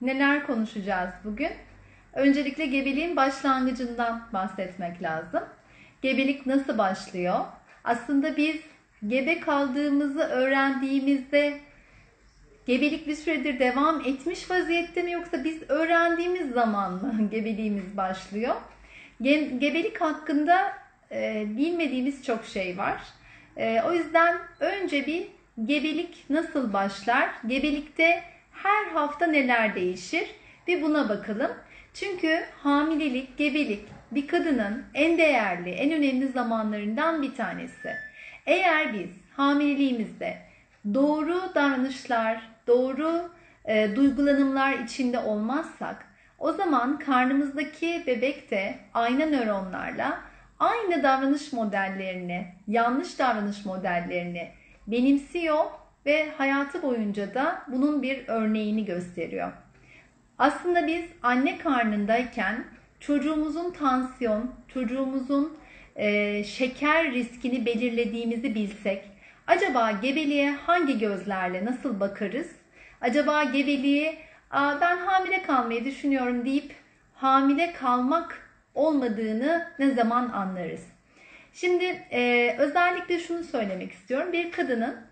Neler konuşacağız bugün? Öncelikle gebeliğin başlangıcından bahsetmek lazım. Gebelik nasıl başlıyor? Aslında biz gebe kaldığımızı öğrendiğimizde gebelik bir süredir devam etmiş vaziyette mi yoksa biz öğrendiğimiz zaman mı gebeliğimiz başlıyor? Ge- gebelik hakkında e, bilmediğimiz çok şey var. E, o yüzden önce bir gebelik nasıl başlar? Gebelikte her hafta neler değişir? Bir buna bakalım. Çünkü hamilelik, gebelik bir kadının en değerli, en önemli zamanlarından bir tanesi. Eğer biz hamileliğimizde doğru davranışlar, doğru e, duygulanımlar içinde olmazsak o zaman karnımızdaki bebek de ayna nöronlarla aynı davranış modellerini, yanlış davranış modellerini benimsiyor ve hayatı boyunca da bunun bir örneğini gösteriyor. Aslında biz anne karnındayken çocuğumuzun tansiyon, çocuğumuzun e, şeker riskini belirlediğimizi bilsek, acaba gebeliğe hangi gözlerle nasıl bakarız? Acaba gebeliği Aa, ben hamile kalmayı düşünüyorum deyip hamile kalmak olmadığını ne zaman anlarız? Şimdi e, özellikle şunu söylemek istiyorum. Bir kadının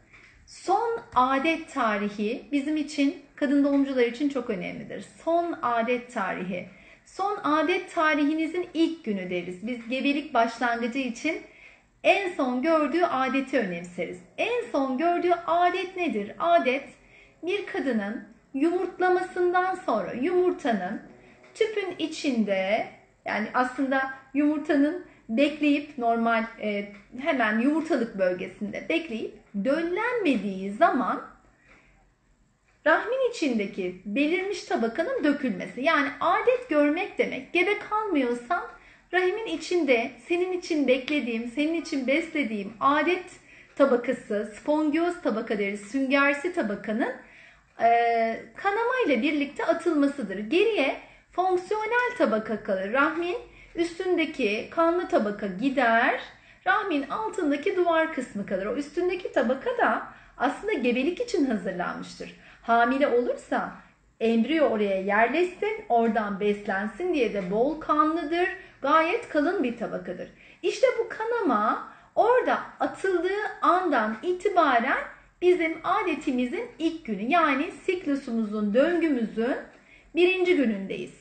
son adet tarihi bizim için, kadın doğumcular için çok önemlidir. Son adet tarihi. Son adet tarihinizin ilk günü deriz. Biz gebelik başlangıcı için en son gördüğü adeti önemseriz. En son gördüğü adet nedir? Adet bir kadının yumurtlamasından sonra yumurtanın tüpün içinde yani aslında yumurtanın bekleyip normal e, hemen yumurtalık bölgesinde bekleyip döllenmediği zaman rahmin içindeki belirmiş tabakanın dökülmesi. Yani adet görmek demek. Gebe kalmıyorsan rahimin içinde senin için beklediğim, senin için beslediğim adet tabakası, spongiyoz tabaka deriz, süngersi tabakanın e, kanama ile birlikte atılmasıdır. Geriye fonksiyonel tabaka kalır. Rahmin üstündeki kanlı tabaka gider. Rahmin altındaki duvar kısmı kalır. O üstündeki tabaka da aslında gebelik için hazırlanmıştır. Hamile olursa embriyo oraya yerleşsin, oradan beslensin diye de bol kanlıdır. Gayet kalın bir tabakadır. İşte bu kanama orada atıldığı andan itibaren bizim adetimizin ilk günü yani siklusumuzun, döngümüzün birinci günündeyiz.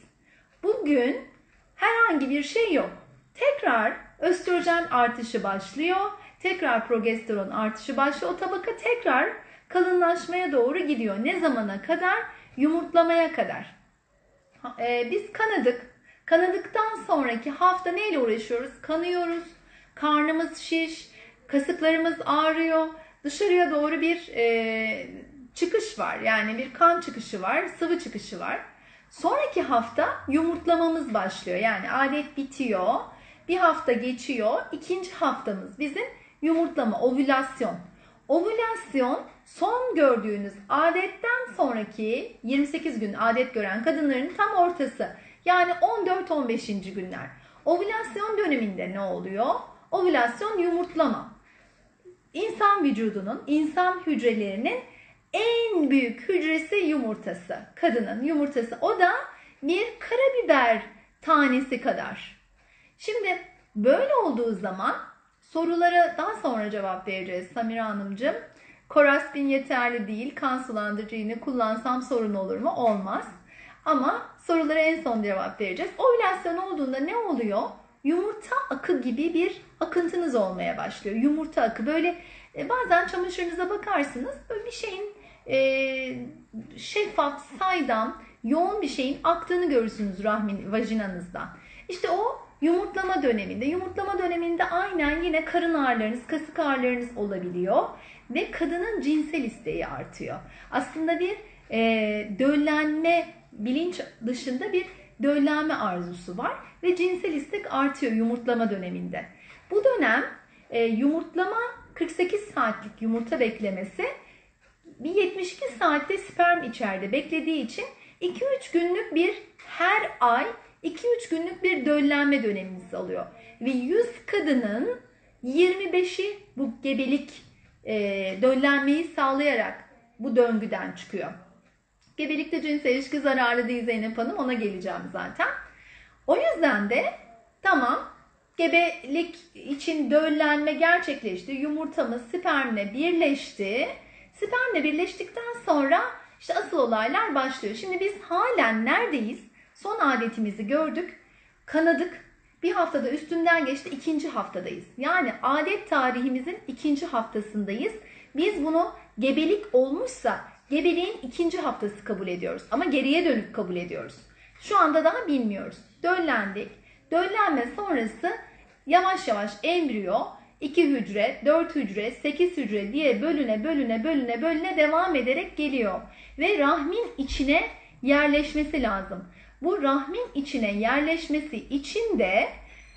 Bugün herhangi bir şey yok. Tekrar östrojen artışı başlıyor. Tekrar progesteron artışı başlıyor. O tabaka tekrar kalınlaşmaya doğru gidiyor. Ne zamana kadar? Yumurtlamaya kadar. Ee, biz kanadık. Kanadıktan sonraki hafta neyle uğraşıyoruz? Kanıyoruz. Karnımız şiş. Kasıklarımız ağrıyor dışarıya doğru bir e, çıkış var. Yani bir kan çıkışı var, sıvı çıkışı var. Sonraki hafta yumurtlamamız başlıyor. Yani adet bitiyor. Bir hafta geçiyor. İkinci haftamız bizim yumurtlama, ovülasyon. Ovülasyon son gördüğünüz adetten sonraki 28 gün adet gören kadınların tam ortası. Yani 14-15. günler. Ovülasyon döneminde ne oluyor? Ovülasyon yumurtlama. İnsan vücudunun, insan hücrelerinin en büyük hücresi yumurtası. Kadının yumurtası. O da bir karabiber tanesi kadar. Şimdi böyle olduğu zaman sorulara daha sonra cevap vereceğiz Samira Hanımcığım. Koraspin yeterli değil. Kan sulandırıcı kullansam sorun olur mu? Olmaz. Ama sorulara en son cevap vereceğiz. Ovülasyon olduğunda ne oluyor? yumurta akı gibi bir akıntınız olmaya başlıyor. Yumurta akı böyle e, bazen çamaşırınıza bakarsınız böyle bir şeyin e, şeffaf, saydam, yoğun bir şeyin aktığını görürsünüz rahmin, vajinanızdan. İşte o yumurtlama döneminde. Yumurtlama döneminde aynen yine karın ağrılarınız, kasık ağrılarınız olabiliyor. Ve kadının cinsel isteği artıyor. Aslında bir e, döllenme bilinç dışında bir döllenme arzusu var ve cinsel istek artıyor yumurtlama döneminde. Bu dönem e, yumurtlama 48 saatlik yumurta beklemesi bir 72 saatte sperm içeride beklediği için 2-3 günlük bir her ay 2-3 günlük bir döllenme dönemimiz oluyor. Ve 100 kadının 25'i bu gebelik e, döllenmeyi sağlayarak bu döngüden çıkıyor. Gebelikte cinsel ilişki zararlı değil Zeynep Hanım ona geleceğim zaten. O yüzden de tamam gebelik için döllenme gerçekleşti. Yumurtamız spermle birleşti. Spermle birleştikten sonra işte asıl olaylar başlıyor. Şimdi biz halen neredeyiz? Son adetimizi gördük. Kanadık. Bir haftada üstünden geçti. ikinci haftadayız. Yani adet tarihimizin ikinci haftasındayız. Biz bunu gebelik olmuşsa gebeliğin ikinci haftası kabul ediyoruz. Ama geriye dönük kabul ediyoruz. Şu anda daha bilmiyoruz. Döllendik. Döllenme sonrası yavaş yavaş embriyo 2 hücre, 4 hücre, 8 hücre diye bölüne bölüne bölüne bölüne devam ederek geliyor. Ve rahmin içine yerleşmesi lazım. Bu rahmin içine yerleşmesi için de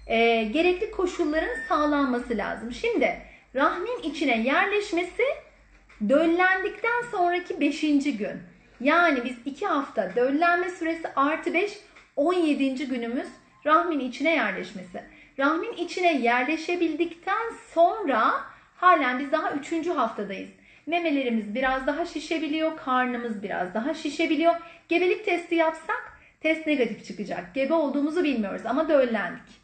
e, gerekli koşulların sağlanması lazım. Şimdi rahmin içine yerleşmesi döllendikten sonraki 5. gün. Yani biz 2 hafta döllenme süresi artı 5 17. günümüz rahmin içine yerleşmesi. Rahmin içine yerleşebildikten sonra halen biz daha 3. haftadayız. Memelerimiz biraz daha şişebiliyor, karnımız biraz daha şişebiliyor. Gebelik testi yapsak test negatif çıkacak. Gebe olduğumuzu bilmiyoruz ama döllendik.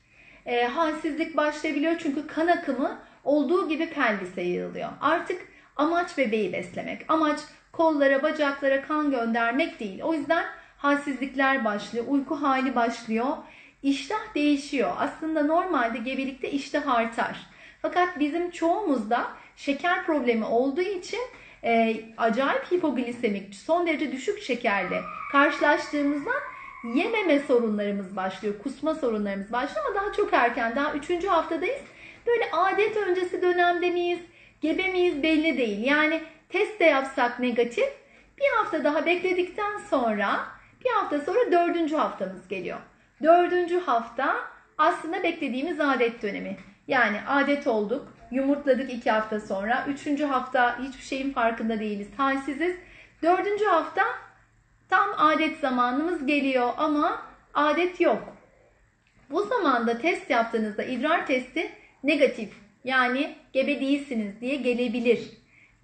E, halsizlik başlayabiliyor çünkü kan akımı olduğu gibi pelvise yığılıyor. Artık amaç bebeği beslemek. Amaç kollara, bacaklara kan göndermek değil. O yüzden halsizlikler başlıyor, uyku hali başlıyor. İştah değişiyor. Aslında normalde gebelikte iştah artar. Fakat bizim çoğumuzda şeker problemi olduğu için e, acayip hipoglisemik, son derece düşük şekerle karşılaştığımızda yememe sorunlarımız başlıyor, kusma sorunlarımız başlıyor ama daha çok erken, daha 3. haftadayız. Böyle adet öncesi dönemde miyiz, gebe miyiz belli değil. Yani test de yapsak negatif, bir hafta daha bekledikten sonra, bir hafta sonra dördüncü haftamız geliyor. Dördüncü hafta aslında beklediğimiz adet dönemi. Yani adet olduk, yumurtladık iki hafta sonra. Üçüncü hafta hiçbir şeyin farkında değiliz, halsiziz. Dördüncü hafta tam adet zamanımız geliyor ama adet yok. Bu zamanda test yaptığınızda idrar testi negatif yani gebe değilsiniz diye gelebilir.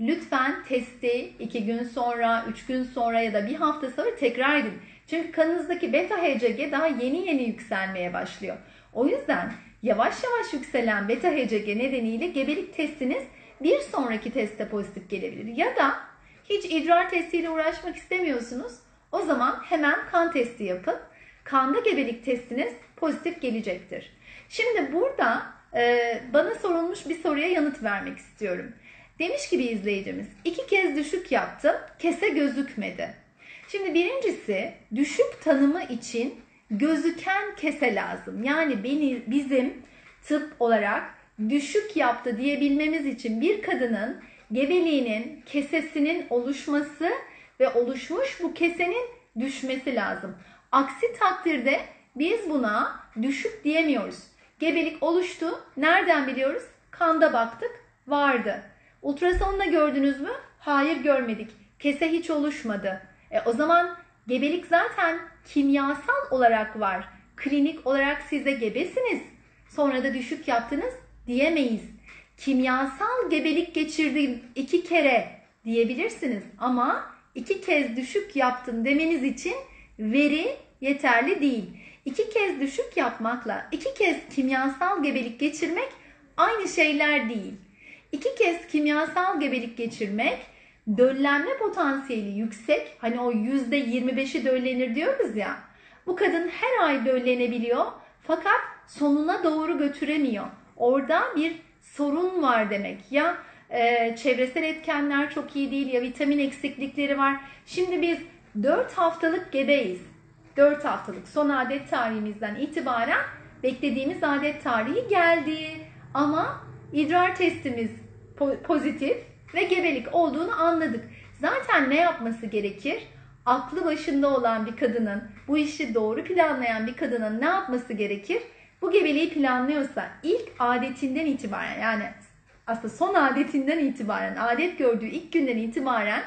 Lütfen testi 2 gün sonra, 3 gün sonra ya da bir hafta sonra tekrar edin. Çünkü kanınızdaki beta HCG daha yeni yeni yükselmeye başlıyor. O yüzden yavaş yavaş yükselen beta HCG nedeniyle gebelik testiniz bir sonraki teste pozitif gelebilir. Ya da hiç idrar testiyle uğraşmak istemiyorsunuz. O zaman hemen kan testi yapın. Kanda gebelik testiniz pozitif gelecektir. Şimdi burada bana sorulmuş bir soruya yanıt vermek istiyorum. Demiş gibi izleyicimiz iki kez düşük yaptım kese gözükmedi. Şimdi birincisi düşük tanımı için gözüken kese lazım. Yani beni, bizim tıp olarak düşük yaptı diyebilmemiz için bir kadının gebeliğinin kesesinin oluşması ve oluşmuş bu kesenin düşmesi lazım. Aksi takdirde biz buna düşük diyemiyoruz. Gebelik oluştu. Nereden biliyoruz? Kanda baktık. Vardı. Ultrasonda gördünüz mü? Hayır görmedik. Kese hiç oluşmadı. E, o zaman gebelik zaten kimyasal olarak var. Klinik olarak siz de gebesiniz. Sonra da düşük yaptınız diyemeyiz. Kimyasal gebelik geçirdim iki kere diyebilirsiniz ama iki kez düşük yaptım demeniz için veri yeterli değil. İki kez düşük yapmakla iki kez kimyasal gebelik geçirmek aynı şeyler değil. İki kez kimyasal gebelik geçirmek döllenme potansiyeli yüksek. Hani o yüzde 25'i döllenir diyoruz ya. Bu kadın her ay döllenebiliyor fakat sonuna doğru götüremiyor. Orada bir sorun var demek. Ya e, çevresel etkenler çok iyi değil ya vitamin eksiklikleri var. Şimdi biz 4 haftalık gebeyiz. 4 haftalık son adet tarihimizden itibaren beklediğimiz adet tarihi geldi. Ama idrar testimiz pozitif ve gebelik olduğunu anladık. Zaten ne yapması gerekir? Aklı başında olan bir kadının, bu işi doğru planlayan bir kadının ne yapması gerekir? Bu gebeliği planlıyorsa ilk adetinden itibaren yani aslında son adetinden itibaren, adet gördüğü ilk günden itibaren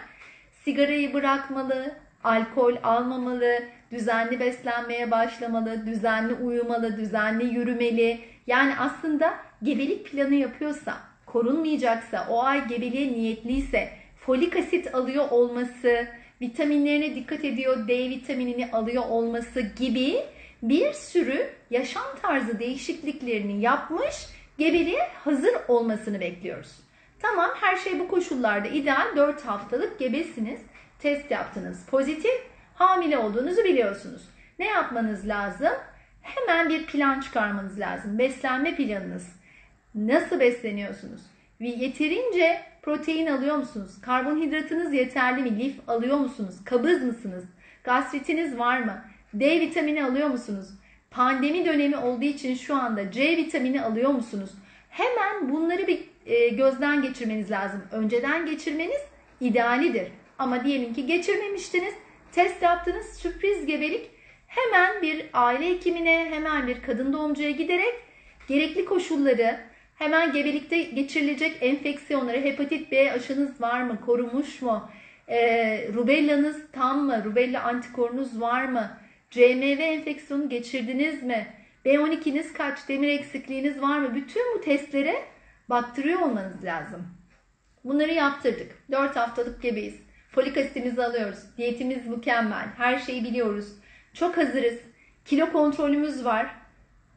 sigarayı bırakmalı, alkol almamalı, düzenli beslenmeye başlamalı, düzenli uyumalı, düzenli yürümeli. Yani aslında gebelik planı yapıyorsa, korunmayacaksa, o ay gebeliğe niyetliyse, folik asit alıyor olması, vitaminlerine dikkat ediyor, D vitaminini alıyor olması gibi bir sürü yaşam tarzı değişikliklerini yapmış, gebeliğe hazır olmasını bekliyoruz. Tamam her şey bu koşullarda ideal 4 haftalık gebesiniz. Test yaptınız. Pozitif hamile olduğunuzu biliyorsunuz. Ne yapmanız lazım? Hemen bir plan çıkarmanız lazım. Beslenme planınız. Nasıl besleniyorsunuz? Ve yeterince protein alıyor musunuz? Karbonhidratınız yeterli mi? Lif alıyor musunuz? Kabız mısınız? Gastritiniz var mı? D vitamini alıyor musunuz? Pandemi dönemi olduğu için şu anda C vitamini alıyor musunuz? Hemen bunları bir e, gözden geçirmeniz lazım. Önceden geçirmeniz idealidir. Ama diyelim ki geçirmemiştiniz, test yaptınız, sürpriz gebelik. Hemen bir aile hekimine, hemen bir kadın doğumcuya giderek gerekli koşulları, hemen gebelikte geçirilecek enfeksiyonları, hepatit B aşınız var mı, korumuş mu, e, rubellanız tam mı, rubella antikorunuz var mı, CMV enfeksiyonu geçirdiniz mi, B12'niz kaç, demir eksikliğiniz var mı? Bütün bu testlere baktırıyor olmanız lazım. Bunları yaptırdık. 4 haftalık gebeyiz. Folik asitimizi alıyoruz. Diyetimiz mükemmel. Her şeyi biliyoruz. Çok hazırız. Kilo kontrolümüz var.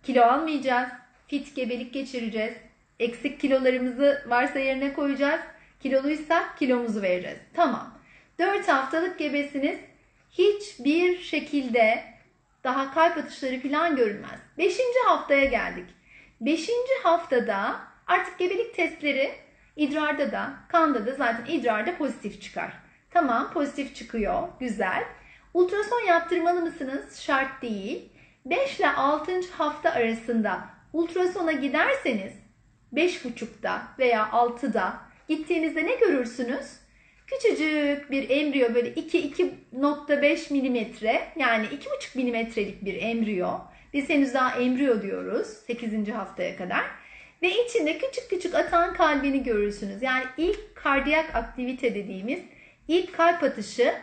Kilo almayacağız. Fit gebelik geçireceğiz. Eksik kilolarımızı varsa yerine koyacağız. Kiloluysak kilomuzu vereceğiz. Tamam. 4 haftalık gebesiniz. Hiçbir şekilde daha kalp atışları falan görünmez. 5. haftaya geldik. 5. haftada artık gebelik testleri idrarda da, kanda da zaten idrarda pozitif çıkar. Tamam pozitif çıkıyor. Güzel. Ultrason yaptırmalı mısınız? Şart değil. 5 ile 6. hafta arasında ultrasona giderseniz 5.5'da veya 6'da gittiğinizde ne görürsünüz? Küçücük bir embriyo böyle 2-2.5 milimetre yani 2,5 milimetrelik bir embriyo. Biz henüz daha embriyo diyoruz 8. haftaya kadar. Ve içinde küçük küçük atan kalbini görürsünüz. Yani ilk kardiyak aktivite dediğimiz ilk kalp atışı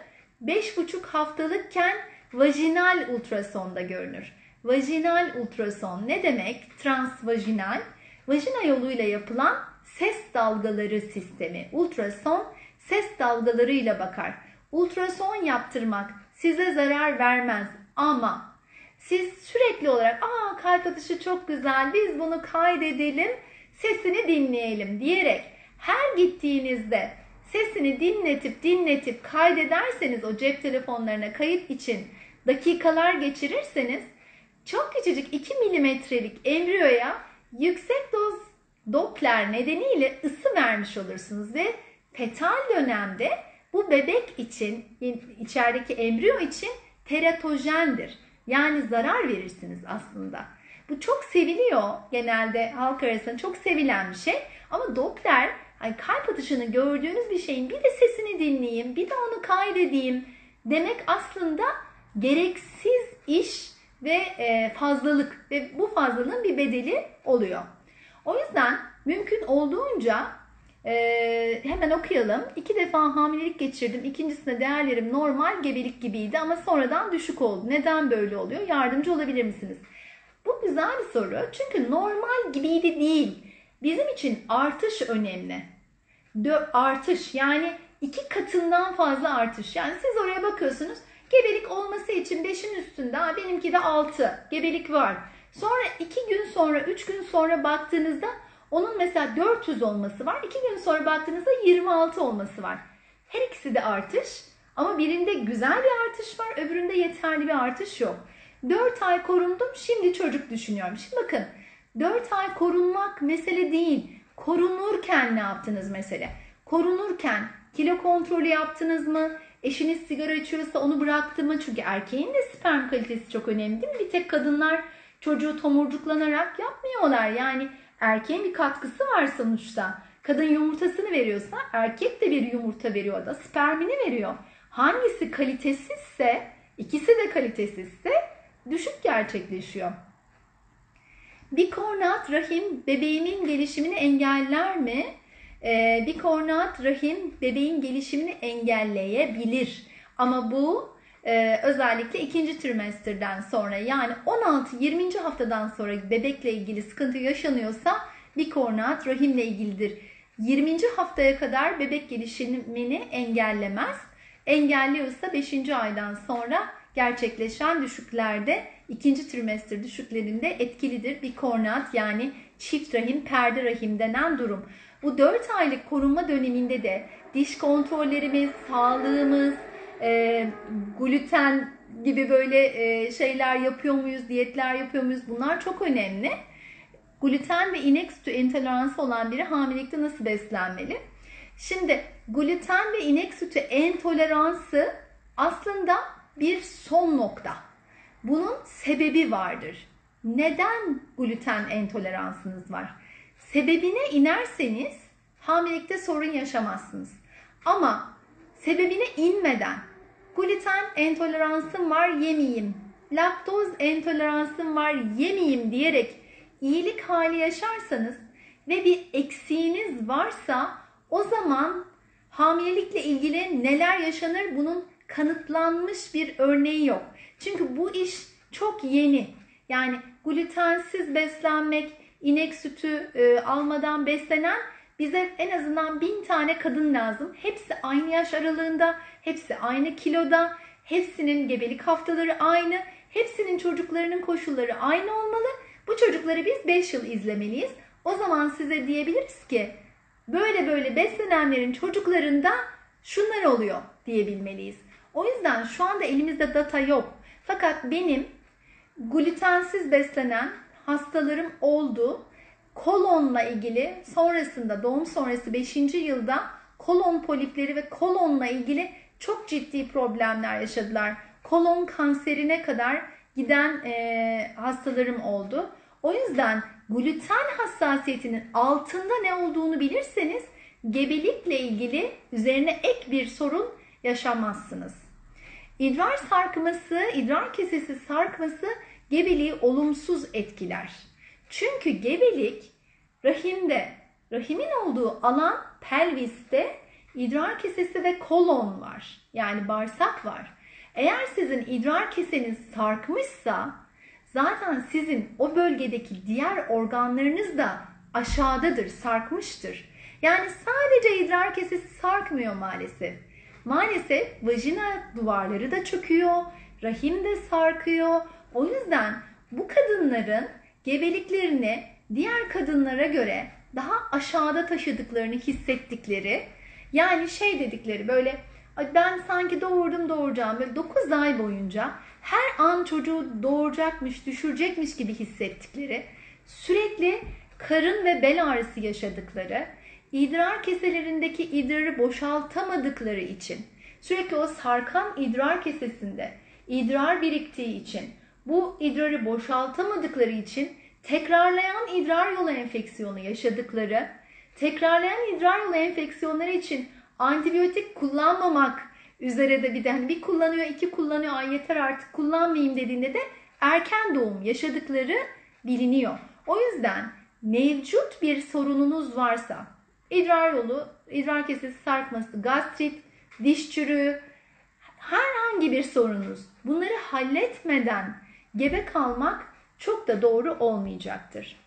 5,5 haftalıkken vajinal ultrasonda görünür. Vajinal ultrason ne demek? Transvajinal. Vajina yoluyla yapılan ses dalgaları sistemi. Ultrason ses dalgalarıyla bakar. Ultrason yaptırmak size zarar vermez ama siz sürekli olarak aa kalp atışı çok güzel biz bunu kaydedelim sesini dinleyelim diyerek her gittiğinizde sesini dinletip dinletip kaydederseniz o cep telefonlarına kayıt için dakikalar geçirirseniz çok küçücük 2 milimetrelik embriyoya yüksek doz Doppler nedeniyle ısı vermiş olursunuz ve fetal dönemde bu bebek için, içerideki embriyo için teratojendir. Yani zarar verirsiniz aslında. Bu çok seviliyor genelde halk arasında çok sevilen bir şey. Ama Doppler hani kalp atışını gördüğünüz bir şeyin bir de sesini dinleyeyim, bir de onu kaydedeyim demek aslında gereksiz iş ve e, fazlalık ve bu fazlalığın bir bedeli oluyor. O yüzden mümkün olduğunca ee, hemen okuyalım. İki defa hamilelik geçirdim. İkincisinde değerlerim normal gebelik gibiydi ama sonradan düşük oldu. Neden böyle oluyor? Yardımcı olabilir misiniz? Bu güzel bir soru. Çünkü normal gibiydi değil. Bizim için artış önemli. Dö artış yani iki katından fazla artış. Yani siz oraya bakıyorsunuz. Gebelik olması için 5'in üstünde. Benimki de 6. Gebelik var. Sonra 2 gün sonra, 3 gün sonra baktığınızda onun mesela 400 olması var. 2 gün sonra baktığınızda 26 olması var. Her ikisi de artış ama birinde güzel bir artış var, öbüründe yeterli bir artış yok. 4 ay korundum, şimdi çocuk düşünüyorum. Şimdi bakın 4 ay korunmak mesele değil. Korunurken ne yaptınız mesele? Korunurken kilo kontrolü yaptınız mı? Eşiniz sigara içiyorsa onu bıraktı mı? Çünkü erkeğin de sperm kalitesi çok önemli değil mi? Bir tek kadınlar çocuğu tomurcuklanarak yapmıyorlar. Yani erkeğin bir katkısı var sonuçta. Kadın yumurtasını veriyorsa erkek de bir yumurta veriyor da spermini veriyor. Hangisi kalitesizse, ikisi de kalitesizse düşük gerçekleşiyor. Bikornat rahim bebeğimin gelişimini engeller mi? Ee, bikornat rahim bebeğin gelişimini engelleyebilir. Ama bu ee, özellikle ikinci trimestırdan sonra yani 16-20. haftadan sonra bebekle ilgili sıkıntı yaşanıyorsa bikornat rahimle ilgilidir. 20. haftaya kadar bebek gelişimini engellemez. Engelliyorsa 5. aydan sonra gerçekleşen düşüklerde ikinci trimester düşüklerinde etkilidir bir kornat yani çift rahim perde rahim denen durum. Bu 4 aylık korunma döneminde de diş kontrollerimiz, sağlığımız, e, gluten gibi böyle e, şeyler yapıyor muyuz, diyetler yapıyor muyuz bunlar çok önemli. Gluten ve inek sütü intoleransı olan biri hamilelikte nasıl beslenmeli? Şimdi gluten ve inek sütü intoleransı aslında bir son nokta. Bunun sebebi vardır. Neden gluten intoleransınız var? Sebebine inerseniz hamilelikte sorun yaşamazsınız. Ama sebebine inmeden gluten intoleransım var yemeyeyim, laktoz intoleransım var yemeyeyim diyerek iyilik hali yaşarsanız ve bir eksiğiniz varsa o zaman hamilelikle ilgili neler yaşanır bunun kanıtlanmış bir örneği yok. Çünkü bu iş çok yeni. Yani glutensiz beslenmek, inek sütü e, almadan beslenen bize en azından bin tane kadın lazım. Hepsi aynı yaş aralığında, hepsi aynı kiloda, hepsinin gebelik haftaları aynı, hepsinin çocuklarının koşulları aynı olmalı. Bu çocukları biz 5 yıl izlemeliyiz. O zaman size diyebiliriz ki böyle böyle beslenenlerin çocuklarında şunlar oluyor diyebilmeliyiz. O yüzden şu anda elimizde data yok. Fakat benim glutensiz beslenen hastalarım oldu. Kolonla ilgili sonrasında doğum sonrası 5. yılda kolon polipleri ve kolonla ilgili çok ciddi problemler yaşadılar. Kolon kanserine kadar giden e, hastalarım oldu. O yüzden gluten hassasiyetinin altında ne olduğunu bilirseniz gebelikle ilgili üzerine ek bir sorun yaşamazsınız. İdrar sarkması, idrar kesesi sarkması gebeliği olumsuz etkiler. Çünkü gebelik rahimde, rahimin olduğu alan pelviste idrar kesesi ve kolon var. Yani bağırsak var. Eğer sizin idrar keseniz sarkmışsa zaten sizin o bölgedeki diğer organlarınız da aşağıdadır, sarkmıştır. Yani sadece idrar kesesi sarkmıyor maalesef. Maalesef vajina duvarları da çöküyor, rahim de sarkıyor. O yüzden bu kadınların gebeliklerini diğer kadınlara göre daha aşağıda taşıdıklarını hissettikleri yani şey dedikleri böyle ben sanki doğurdum doğuracağım. Böyle 9 ay boyunca her an çocuğu doğuracakmış, düşürecekmiş gibi hissettikleri, sürekli karın ve bel ağrısı yaşadıkları, idrar keselerindeki idrarı boşaltamadıkları için, sürekli o sarkan idrar kesesinde idrar biriktiği için, bu idrarı boşaltamadıkları için tekrarlayan idrar yolu enfeksiyonu yaşadıkları, tekrarlayan idrar yolu enfeksiyonları için antibiyotik kullanmamak üzere de bir de hani bir kullanıyor, iki kullanıyor, ay yeter artık kullanmayayım dediğinde de erken doğum yaşadıkları biliniyor. O yüzden mevcut bir sorununuz varsa idrar yolu, idrar kesesi sarkması, gastrit, diş çürüğü, herhangi bir sorunuz bunları halletmeden gebe kalmak çok da doğru olmayacaktır.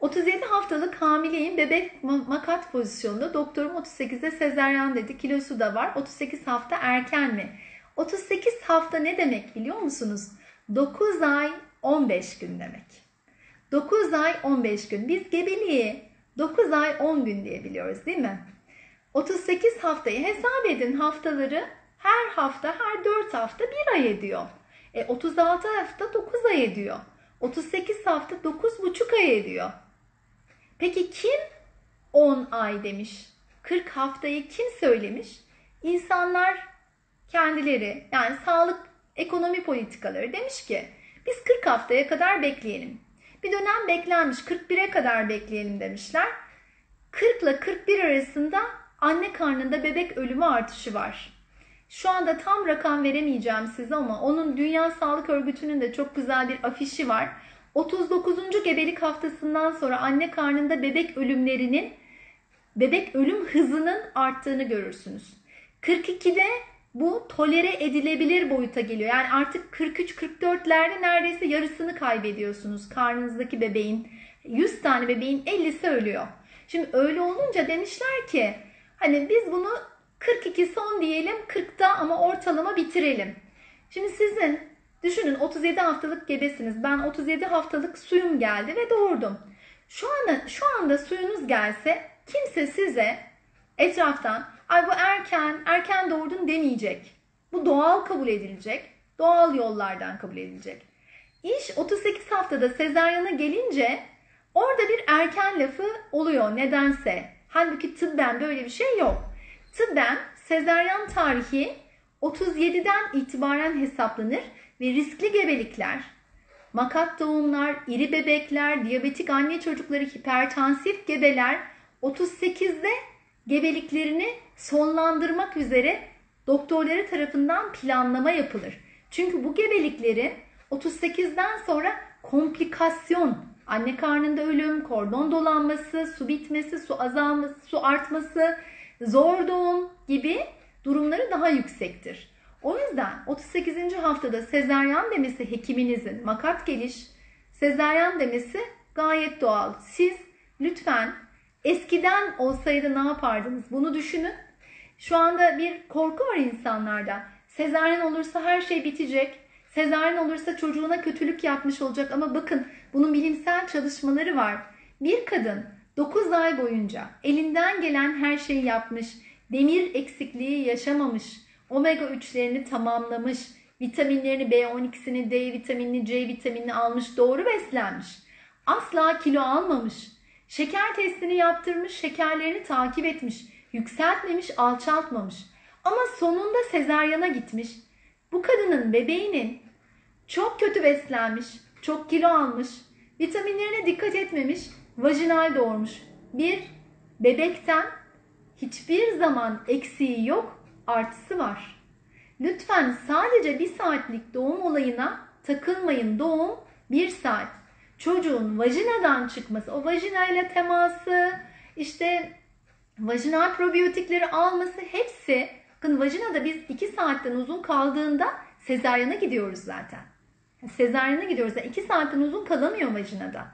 37 haftalık hamileyim. Bebek makat pozisyonunda. Doktorum 38'de sezeryan dedi. Kilosu da var. 38 hafta erken mi? 38 hafta ne demek biliyor musunuz? 9 ay 15 gün demek. 9 ay 15 gün. Biz gebeliği 9 ay 10 gün diye biliyoruz değil mi? 38 haftayı hesap edin haftaları her hafta her 4 hafta 1 ay ediyor. E, 36 hafta 9 ay ediyor. 38 hafta 9,5 ay ediyor. Peki kim 10 ay demiş? 40 haftayı kim söylemiş? İnsanlar kendileri yani sağlık ekonomi politikaları demiş ki biz 40 haftaya kadar bekleyelim. Bir dönem beklenmiş 41'e kadar bekleyelim demişler. 40 ile 41 arasında anne karnında bebek ölümü artışı var. Şu anda tam rakam veremeyeceğim size ama onun Dünya Sağlık Örgütü'nün de çok güzel bir afişi var. 39. gebelik haftasından sonra anne karnında bebek ölümlerinin bebek ölüm hızının arttığını görürsünüz. 42'de bu tolere edilebilir boyuta geliyor. Yani artık 43-44'lerde neredeyse yarısını kaybediyorsunuz karnınızdaki bebeğin. 100 tane bebeğin 50'si ölüyor. Şimdi öyle olunca demişler ki hani biz bunu 42 son diyelim 40'ta ama ortalama bitirelim. Şimdi sizin düşünün 37 haftalık gebesiniz. Ben 37 haftalık suyum geldi ve doğurdum. Şu anda şu anda suyunuz gelse kimse size etraftan ay bu erken erken doğurdun demeyecek. Bu doğal kabul edilecek. Doğal yollardan kabul edilecek. İş 38 haftada sezaryana gelince orada bir erken lafı oluyor nedense. Halbuki tıbben böyle bir şey yok. Tıbben sezaryen tarihi 37'den itibaren hesaplanır ve riskli gebelikler, makat doğumlar, iri bebekler, diyabetik anne çocukları, hipertansif gebeler 38'de gebeliklerini sonlandırmak üzere doktorları tarafından planlama yapılır. Çünkü bu gebeliklerin 38'den sonra komplikasyon, anne karnında ölüm, kordon dolanması, su bitmesi, su azalması, su artması, zor doğum gibi durumları daha yüksektir. O yüzden 38. haftada sezaryen demesi hekiminizin makat geliş, sezaryen demesi gayet doğal. Siz lütfen eskiden olsaydı ne yapardınız bunu düşünün. Şu anda bir korku var insanlarda. Sezaryen olursa her şey bitecek. Sezaryen olursa çocuğuna kötülük yapmış olacak ama bakın bunun bilimsel çalışmaları var. Bir kadın 9 ay boyunca elinden gelen her şeyi yapmış, demir eksikliği yaşamamış, omega 3'lerini tamamlamış, vitaminlerini B12'sini, D vitaminini, C vitaminini almış, doğru beslenmiş. Asla kilo almamış. Şeker testini yaptırmış, şekerlerini takip etmiş, yükseltmemiş, alçaltmamış. Ama sonunda sezaryana gitmiş. Bu kadının bebeğinin çok kötü beslenmiş, çok kilo almış, vitaminlerine dikkat etmemiş, vajinal doğurmuş. Bir bebekten hiçbir zaman eksiği yok, artısı var. Lütfen sadece bir saatlik doğum olayına takılmayın. Doğum bir saat. Çocuğun vajinadan çıkması, o vajinayla teması, işte vajinal probiyotikleri alması hepsi bakın vajinada biz 2 saatten uzun kaldığında sezaryana gidiyoruz zaten. Sezaryana gidiyoruz. 2 saatten uzun kalamıyor vajinada.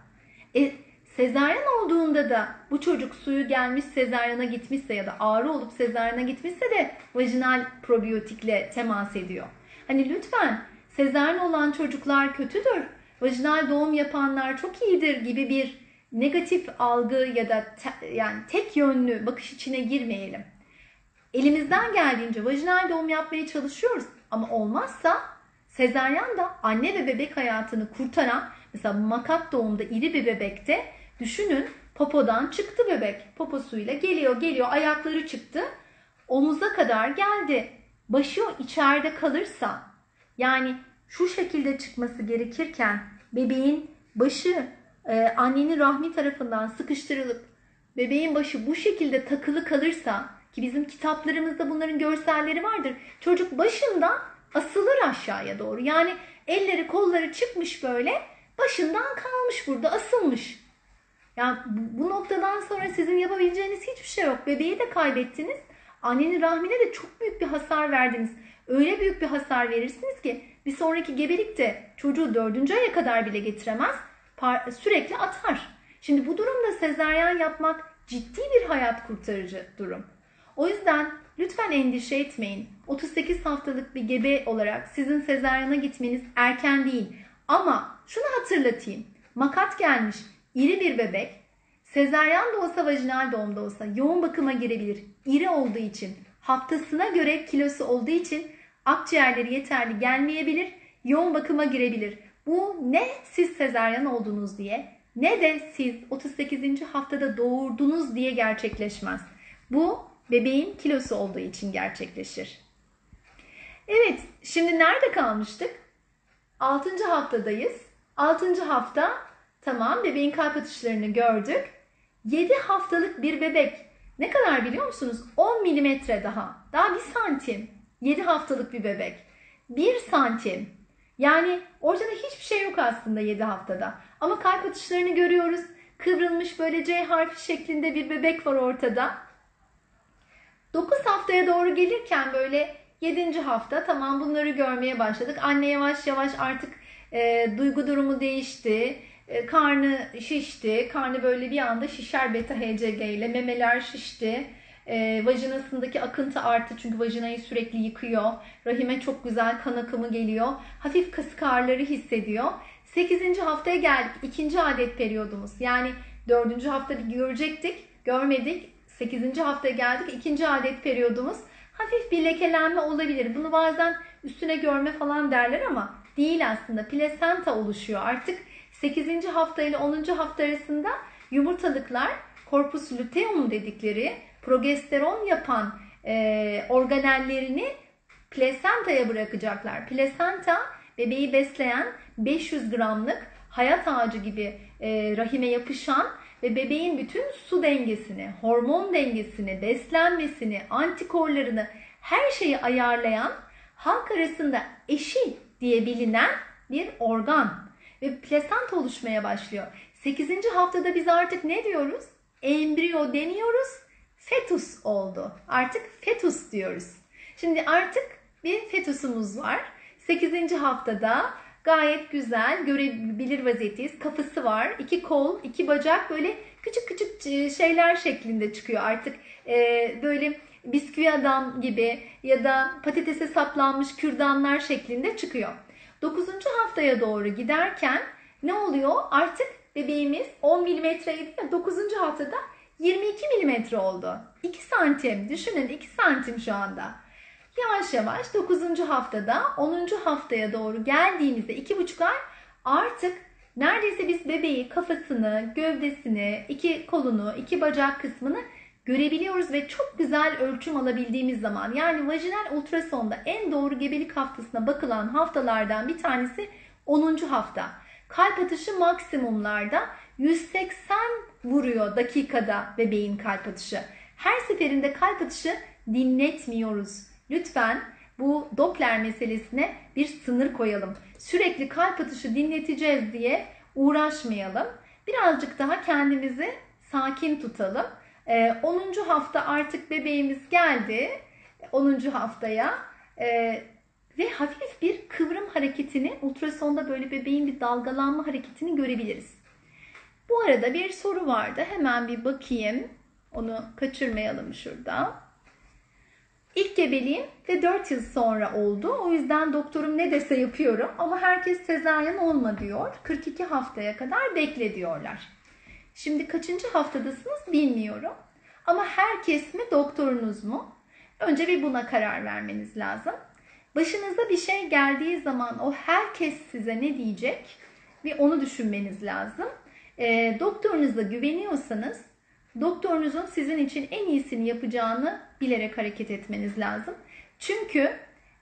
E, sezaryen olduğunda da bu çocuk suyu gelmiş sezaryana gitmişse ya da ağrı olup sezaryana gitmişse de vajinal probiyotikle temas ediyor. Hani lütfen sezaryen olan çocuklar kötüdür. Vajinal doğum yapanlar çok iyidir gibi bir negatif algı ya da te, yani tek yönlü bakış içine girmeyelim. Elimizden geldiğince vajinal doğum yapmaya çalışıyoruz ama olmazsa sezaryen da anne ve bebek hayatını kurtaran mesela makat doğumda iri bir bebekte düşünün popodan çıktı bebek. Poposuyla geliyor geliyor ayakları çıktı omuza kadar geldi. Başı içeride kalırsa yani şu şekilde çıkması gerekirken bebeğin başı e, annenin rahmi tarafından sıkıştırılıp bebeğin başı bu şekilde takılı kalırsa ki bizim kitaplarımızda bunların görselleri vardır. Çocuk başından asılır aşağıya doğru. Yani elleri kolları çıkmış böyle başından kalmış burada asılmış. Yani bu noktadan sonra sizin yapabileceğiniz hiçbir şey yok. Bebeği de kaybettiniz. Annenin rahmine de çok büyük bir hasar verdiniz. Öyle büyük bir hasar verirsiniz ki bir sonraki gebelikte çocuğu dördüncü aya kadar bile getiremez. Sürekli atar. Şimdi bu durumda sezaryen yapmak ciddi bir hayat kurtarıcı durum. O yüzden lütfen endişe etmeyin. 38 haftalık bir gebe olarak sizin sezaryana gitmeniz erken değil. Ama şunu hatırlatayım. Makat gelmiş iri bir bebek sezaryen de olsa vajinal doğum da olsa yoğun bakıma girebilir. İri olduğu için haftasına göre kilosu olduğu için akciğerleri yeterli gelmeyebilir. Yoğun bakıma girebilir. Bu ne siz sezaryen oldunuz diye ne de siz 38. haftada doğurdunuz diye gerçekleşmez. Bu bebeğin kilosu olduğu için gerçekleşir. Evet, şimdi nerede kalmıştık? 6. haftadayız. 6. hafta tamam bebeğin kalp atışlarını gördük. 7 haftalık bir bebek ne kadar biliyor musunuz? 10 milimetre daha. Daha 1 santim. 7 haftalık bir bebek. 1 santim. Yani ortada hiçbir şey yok aslında 7 haftada. Ama kalp atışlarını görüyoruz. Kıvrılmış böyle C harfi şeklinde bir bebek var ortada. 9 haftaya doğru gelirken böyle 7. hafta tamam bunları görmeye başladık. Anne yavaş yavaş artık e, duygu durumu değişti. E, karnı şişti. Karnı böyle bir anda şişer beta HCG ile. Memeler şişti. E, vajinasındaki akıntı arttı çünkü vajinayı sürekli yıkıyor. Rahime çok güzel kan akımı geliyor. Hafif kasık ağrıları hissediyor. 8. haftaya geldik. ikinci adet periyodumuz. Yani 4. haftada görecektik. Görmedik. 8. haftaya geldik. ikinci adet periyodumuz. Hafif bir lekelenme olabilir. Bunu bazen üstüne görme falan derler ama değil aslında. Plasenta oluşuyor. Artık 8. hafta ile 10. hafta arasında yumurtalıklar korpus luteum dedikleri progesteron yapan e, organellerini plasentaya bırakacaklar. Plasenta bebeği besleyen 500 gramlık hayat ağacı gibi e, rahime yapışan ve bebeğin bütün su dengesini, hormon dengesini, beslenmesini, antikorlarını her şeyi ayarlayan halk arasında eşi diye bilinen bir organ ve plasenta oluşmaya başlıyor. 8. haftada biz artık ne diyoruz? Embriyo demiyoruz, fetus oldu. Artık fetus diyoruz. Şimdi artık bir fetusumuz var. 8. haftada gayet güzel görebilir vaziyetteyiz. Kafası var, iki kol, iki bacak böyle küçük küçük şeyler şeklinde çıkıyor. Artık e, böyle bisküvi adam gibi ya da patatese saplanmış kürdanlar şeklinde çıkıyor. 9. haftaya doğru giderken ne oluyor? Artık bebeğimiz 10 milimetreydi ya 9. haftada 22 milimetre oldu. 2 santim düşünün 2 santim şu anda. Yavaş yavaş 9. haftada 10. haftaya doğru geldiğimizde 2,5 ay artık neredeyse biz bebeği kafasını, gövdesini, iki kolunu, iki bacak kısmını görebiliyoruz ve çok güzel ölçüm alabildiğimiz zaman yani vajinal ultrasonda en doğru gebelik haftasına bakılan haftalardan bir tanesi 10. hafta. Kalp atışı maksimumlarda 180 vuruyor dakikada bebeğin kalp atışı. Her seferinde kalp atışı dinletmiyoruz. Lütfen bu Doppler meselesine bir sınır koyalım. Sürekli kalp atışı dinleteceğiz diye uğraşmayalım. Birazcık daha kendimizi sakin tutalım. 10. Ee, hafta artık bebeğimiz geldi. 10. haftaya ee, ve hafif bir kıvrım hareketini ultrasonda böyle bebeğin bir dalgalanma hareketini görebiliriz. Bu arada bir soru vardı. Hemen bir bakayım. Onu kaçırmayalım şurada. İlk gebeliğim ve 4 yıl sonra oldu. O yüzden doktorum ne dese yapıyorum ama herkes sezaryen olma diyor. 42 haftaya kadar bekle diyorlar. Şimdi kaçıncı haftadasınız bilmiyorum. Ama herkes mi doktorunuz mu? Önce bir buna karar vermeniz lazım. Başınıza bir şey geldiği zaman o herkes size ne diyecek ve onu düşünmeniz lazım. E, doktorunuza güveniyorsanız doktorunuzun sizin için en iyisini yapacağını bilerek hareket etmeniz lazım. Çünkü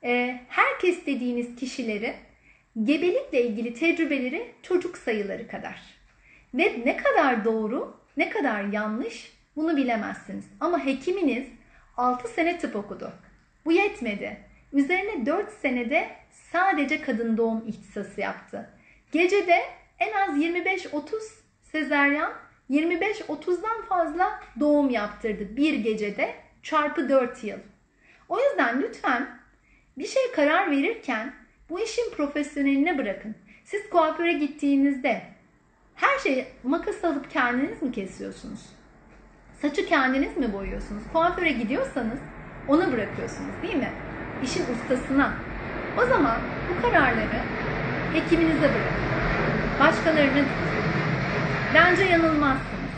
e, herkes dediğiniz kişileri gebelikle ilgili tecrübeleri çocuk sayıları kadar. Ve ne kadar doğru, ne kadar yanlış bunu bilemezsiniz. Ama hekiminiz 6 sene tıp okudu. Bu yetmedi. Üzerine 4 senede sadece kadın doğum ihtisası yaptı. Gecede en az 25-30 sezeryan 25-30'dan fazla doğum yaptırdı bir gecede çarpı 4 yıl. O yüzden lütfen bir şey karar verirken bu işin profesyoneline bırakın. Siz kuaföre gittiğinizde her şeyi makas alıp kendiniz mi kesiyorsunuz? Saçı kendiniz mi boyuyorsunuz? Kuaföre gidiyorsanız ona bırakıyorsunuz değil mi? İşin ustasına. O zaman bu kararları hekiminize bırakın. Başkalarına Bence yanılmazsınız.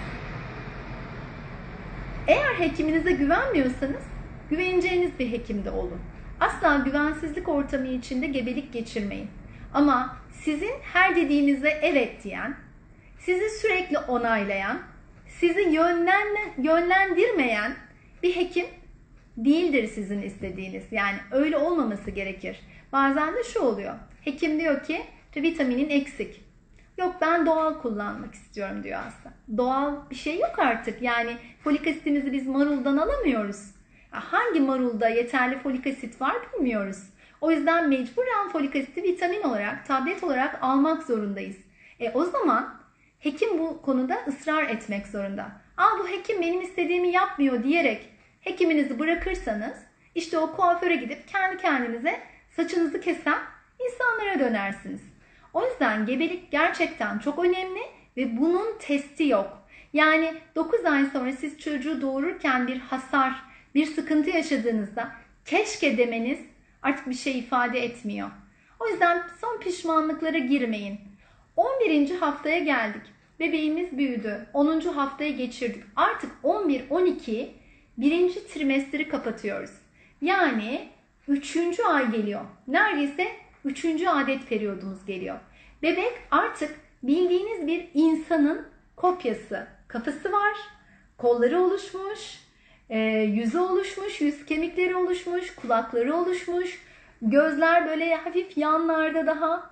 Eğer hekiminize güvenmiyorsanız güveneceğiniz bir hekimde olun. Asla güvensizlik ortamı içinde gebelik geçirmeyin. Ama sizin her dediğinize evet diyen, sizi sürekli onaylayan, sizi yönlendirmeyen bir hekim değildir sizin istediğiniz. Yani öyle olmaması gerekir. Bazen de şu oluyor. Hekim diyor ki vitaminin eksik. Yok ben doğal kullanmak istiyorum diyor hasta. Doğal bir şey yok artık. Yani folik asitimizi biz maruldan alamıyoruz. Hangi marulda yeterli folik asit var bilmiyoruz. O yüzden mecburen folik asiti vitamin olarak, tablet olarak almak zorundayız. E o zaman hekim bu konuda ısrar etmek zorunda. Aa bu hekim benim istediğimi yapmıyor diyerek hekiminizi bırakırsanız işte o kuaföre gidip kendi kendinize saçınızı kesen insanlara dönersiniz. O yüzden gebelik gerçekten çok önemli ve bunun testi yok. Yani 9 ay sonra siz çocuğu doğururken bir hasar, bir sıkıntı yaşadığınızda keşke demeniz artık bir şey ifade etmiyor. O yüzden son pişmanlıklara girmeyin. 11. haftaya geldik. Bebeğimiz büyüdü. 10. haftayı geçirdik. Artık 11, 12 birinci trimestri kapatıyoruz. Yani 3. ay geliyor. Neredeyse 3. adet periyodumuz geliyor. Bebek artık bildiğiniz bir insanın kopyası. Kafası var, kolları oluşmuş, e, yüzü oluşmuş, yüz kemikleri oluşmuş, kulakları oluşmuş, gözler böyle hafif yanlarda daha,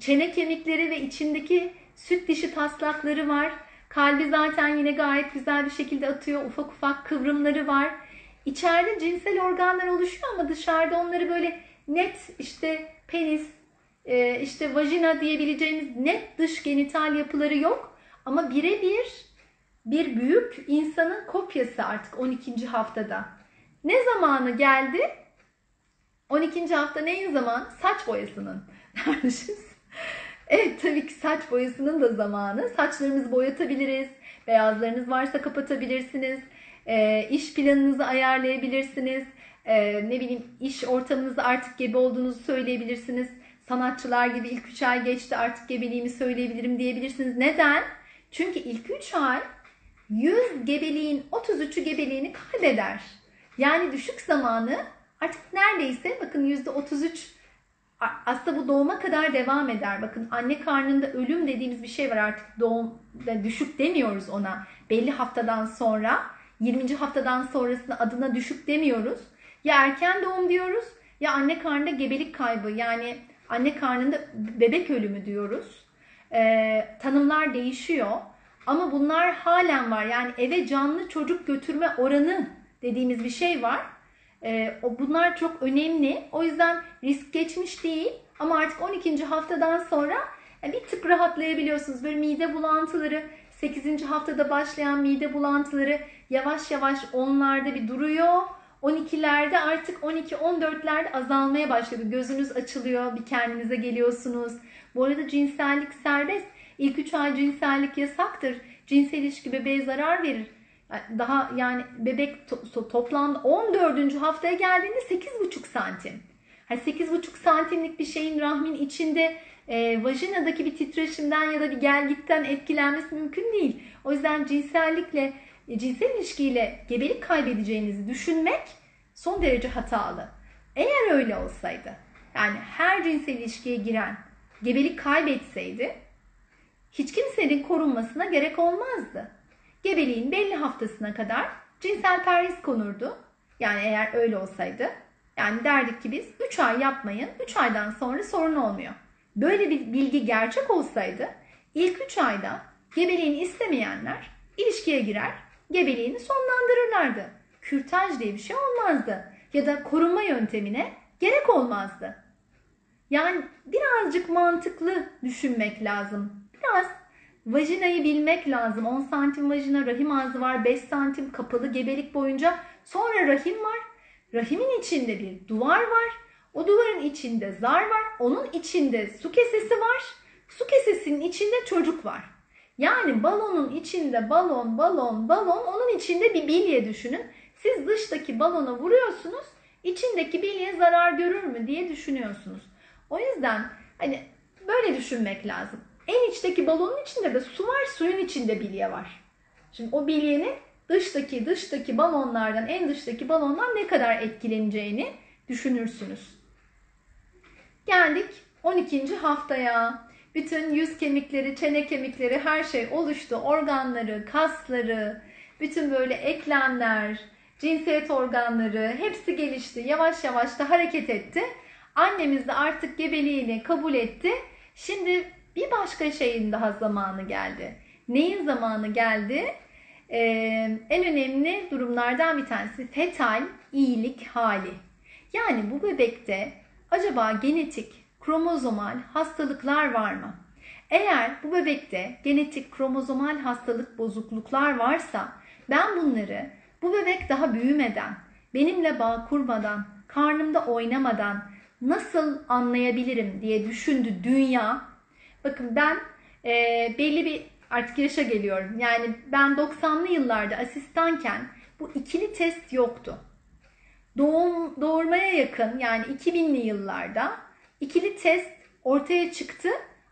çene kemikleri ve içindeki süt dişi taslakları var. Kalbi zaten yine gayet güzel bir şekilde atıyor. Ufak ufak kıvrımları var. İçeride cinsel organlar oluşuyor ama dışarıda onları böyle net işte penis, işte vajina diyebileceğimiz net dış genital yapıları yok. Ama birebir bir büyük insanın kopyası artık 12. haftada. Ne zamanı geldi? 12. hafta neyin zamanı? Saç boyasının. Evet tabii ki saç boyasının da zamanı. Saçlarınızı boyatabiliriz. Beyazlarınız varsa kapatabilirsiniz. E, iş planınızı ayarlayabilirsiniz. E, ne bileyim iş ortamınızda artık gebe olduğunuzu söyleyebilirsiniz. Sanatçılar gibi ilk 3 ay geçti artık gebeliğimi söyleyebilirim diyebilirsiniz. Neden? Çünkü ilk 3 ay 100 gebeliğin 33'ü gebeliğini kaybeder. Yani düşük zamanı artık neredeyse bakın %33 aslında bu doğuma kadar devam eder. Bakın anne karnında ölüm dediğimiz bir şey var artık doğum düşük demiyoruz ona. Belli haftadan sonra 20. haftadan sonrasında adına düşük demiyoruz. Ya erken doğum diyoruz ya anne karnında gebelik kaybı yani anne karnında bebek ölümü diyoruz. Ee, tanımlar değişiyor. Ama bunlar halen var. Yani eve canlı çocuk götürme oranı dediğimiz bir şey var. Ee, bunlar çok önemli. O yüzden risk geçmiş değil. Ama artık 12. haftadan sonra bir tık rahatlayabiliyorsunuz. Böyle mide bulantıları, 8. haftada başlayan mide bulantıları yavaş yavaş onlarda bir duruyor. 12'lerde artık 12-14'lerde azalmaya başladı. Gözünüz açılıyor, bir kendinize geliyorsunuz. Bu arada cinsellik serbest. İlk 3 ay cinsellik yasaktır. Cinsel ilişki bebeğe zarar verir. Daha yani bebek to- toplamda 14. haftaya geldiğinde 8,5 santim. Yani 8,5 santimlik bir şeyin rahmin içinde e, vajinadaki bir titreşimden ya da bir gelgitten etkilenmesi mümkün değil. O yüzden cinsellikle, e, cinsel ilişkiyle gebelik kaybedeceğinizi düşünmek son derece hatalı. Eğer öyle olsaydı, yani her cinsel ilişkiye giren gebelik kaybetseydi hiç kimsenin korunmasına gerek olmazdı. Gebeliğin belli haftasına kadar cinsel perhiz konurdu. Yani eğer öyle olsaydı. Yani derdik ki biz 3 ay yapmayın, 3 aydan sonra sorun olmuyor. Böyle bir bilgi gerçek olsaydı ilk 3 ayda gebeliğini istemeyenler ilişkiye girer, gebeliğini sonlandırırlardı. Kürtaj diye bir şey olmazdı. Ya da korunma yöntemine gerek olmazdı. Yani birazcık mantıklı düşünmek lazım. Biraz vajinayı bilmek lazım. 10 santim vajina, rahim ağzı var, 5 santim kapalı gebelik boyunca. Sonra rahim var. Rahimin içinde bir duvar var. O duvarın içinde zar var. Onun içinde su kesesi var. Su kesesinin içinde çocuk var. Yani balonun içinde balon, balon, balon. Onun içinde bir bilye düşünün. Siz dıştaki balona vuruyorsunuz. İçindeki bilye zarar görür mü diye düşünüyorsunuz. O yüzden hani böyle düşünmek lazım. En içteki balonun içinde de su var, suyun içinde bilye var. Şimdi o bilyenin dıştaki dıştaki balonlardan, en dıştaki balondan ne kadar etkileneceğini düşünürsünüz. Geldik 12. haftaya. Bütün yüz kemikleri, çene kemikleri her şey oluştu. Organları, kasları, bütün böyle eklemler, cinsiyet organları hepsi gelişti. Yavaş yavaş da hareket etti. Annemiz de artık gebeliğini kabul etti. Şimdi bir başka şeyin daha zamanı geldi. Neyin zamanı geldi? Ee, en önemli durumlardan bir tanesi fetal iyilik hali. Yani bu bebekte acaba genetik, kromozomal hastalıklar var mı? Eğer bu bebekte genetik kromozomal hastalık bozukluklar varsa ben bunları bu bebek daha büyümeden, benimle bağ kurmadan, karnımda oynamadan nasıl anlayabilirim diye düşündü dünya. Bakın ben e, belli bir artık yaşa geliyorum. Yani ben 90'lı yıllarda asistanken bu ikili test yoktu. Doğum doğurmaya yakın yani 2000'li yıllarda ikili test ortaya çıktı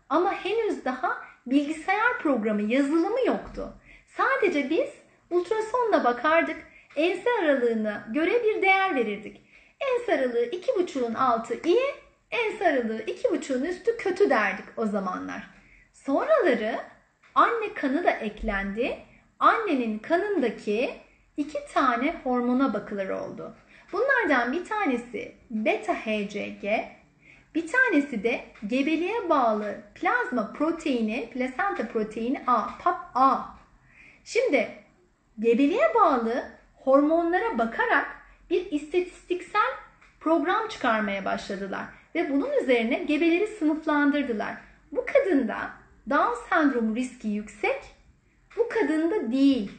ama henüz daha bilgisayar programı, yazılımı yoktu. Sadece biz ultrasonla bakardık, ense aralığına göre bir değer verirdik. Ense aralığı 2,5'un altı iyi, ense aralığı 2,5'un üstü kötü derdik o zamanlar. Sonraları anne kanı da eklendi. Annenin kanındaki iki tane hormona bakılır oldu. Bunlardan bir tanesi beta HCG, bir tanesi de gebeliğe bağlı plazma proteini, plasenta proteini A, PAP-A. Şimdi gebeliğe bağlı hormonlara bakarak bir istatistiksel program çıkarmaya başladılar ve bunun üzerine gebeleri sınıflandırdılar. Bu kadında Down sendromu riski yüksek, bu kadında değil.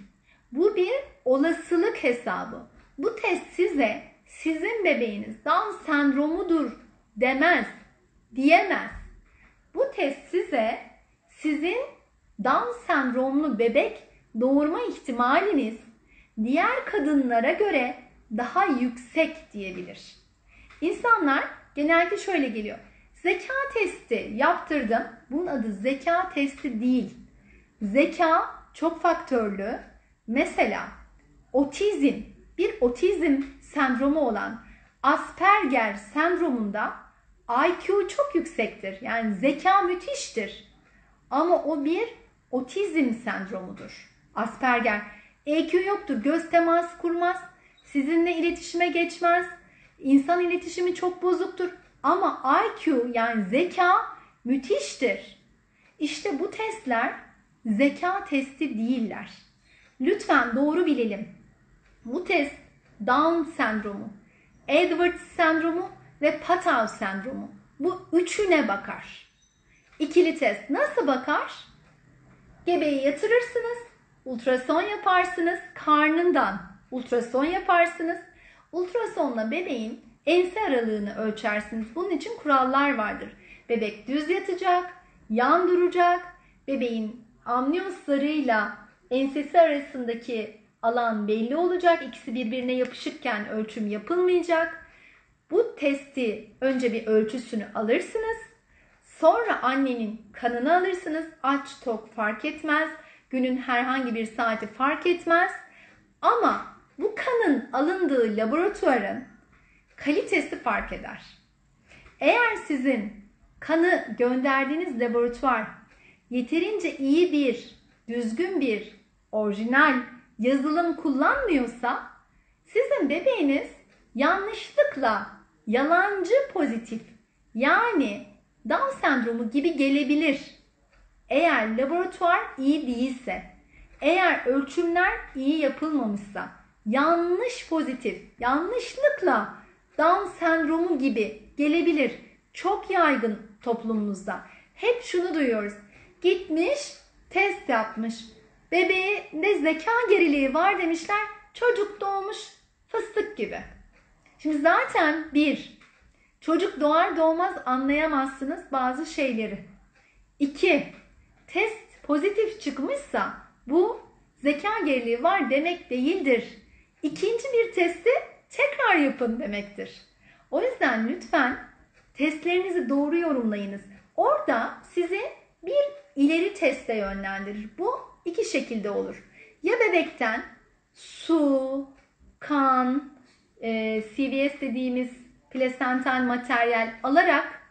Bu bir olasılık hesabı. Bu test size sizin bebeğiniz Down sendromudur demez, diyemez. Bu test size sizin Down sendromlu bebek doğurma ihtimaliniz diğer kadınlara göre daha yüksek diyebilir. İnsanlar genellikle şöyle geliyor. Zeka testi yaptırdım. Bunun adı zeka testi değil. Zeka çok faktörlü. Mesela otizm, bir otizm sendromu olan Asperger sendromunda IQ çok yüksektir. Yani zeka müthiştir. Ama o bir otizm sendromudur. Asperger. EQ yoktur. Göz teması kurmaz. Sizinle iletişime geçmez. İnsan iletişimi çok bozuktur. Ama IQ yani zeka müthiştir. İşte bu testler zeka testi değiller. Lütfen doğru bilelim. Bu test Down sendromu, Edwards sendromu ve Patau sendromu. Bu üçüne bakar. İkili test nasıl bakar? Gebeyi yatırırsınız, ultrason yaparsınız, karnından ultrason yaparsınız. Ultrasonla bebeğin ense aralığını ölçersiniz. Bunun için kurallar vardır. Bebek düz yatacak, yan duracak. Bebeğin amniyoslarıyla ensesi arasındaki alan belli olacak. İkisi birbirine yapışıkken ölçüm yapılmayacak. Bu testi önce bir ölçüsünü alırsınız. Sonra annenin kanını alırsınız. Aç tok fark etmez. Günün herhangi bir saati fark etmez. Ama bu kanın alındığı laboratuvarın kalitesi fark eder. Eğer sizin kanı gönderdiğiniz laboratuvar yeterince iyi bir, düzgün bir, orijinal yazılım kullanmıyorsa sizin bebeğiniz yanlışlıkla yalancı pozitif yani Down sendromu gibi gelebilir. Eğer laboratuvar iyi değilse, eğer ölçümler iyi yapılmamışsa, yanlış pozitif, yanlışlıkla Down sendromu gibi gelebilir. Çok yaygın toplumumuzda. Hep şunu duyuyoruz. Gitmiş, test yapmış. Bebeğinde zeka geriliği var demişler. Çocuk doğmuş fıstık gibi. Şimdi zaten bir, çocuk doğar doğmaz anlayamazsınız bazı şeyleri. İki, test pozitif çıkmışsa bu zeka geriliği var demek değildir. İkinci bir testi tekrar yapın demektir. O yüzden lütfen testlerinizi doğru yorumlayınız. Orada sizi bir ileri teste yönlendirir. Bu iki şekilde olur. Ya bebekten su, kan, e, CVS dediğimiz plasental materyal alarak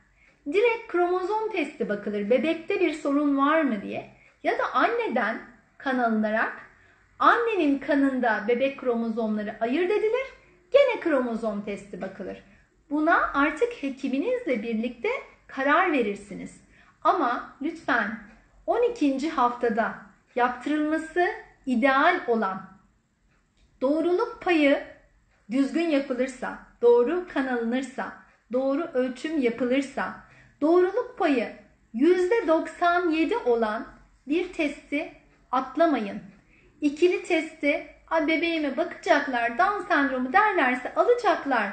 direkt kromozom testi bakılır. Bebekte bir sorun var mı diye. Ya da anneden kan alınarak annenin kanında bebek kromozomları ayırt edilir. Gene kromozom testi bakılır. Buna artık hekiminizle birlikte karar verirsiniz. Ama lütfen 12. haftada yaptırılması ideal olan doğruluk payı düzgün yapılırsa, doğru kan alınırsa, doğru ölçüm yapılırsa, doğruluk payı %97 olan bir testi atlamayın. İkili testi bebeğime bakacaklar, Down sendromu derlerse alacaklar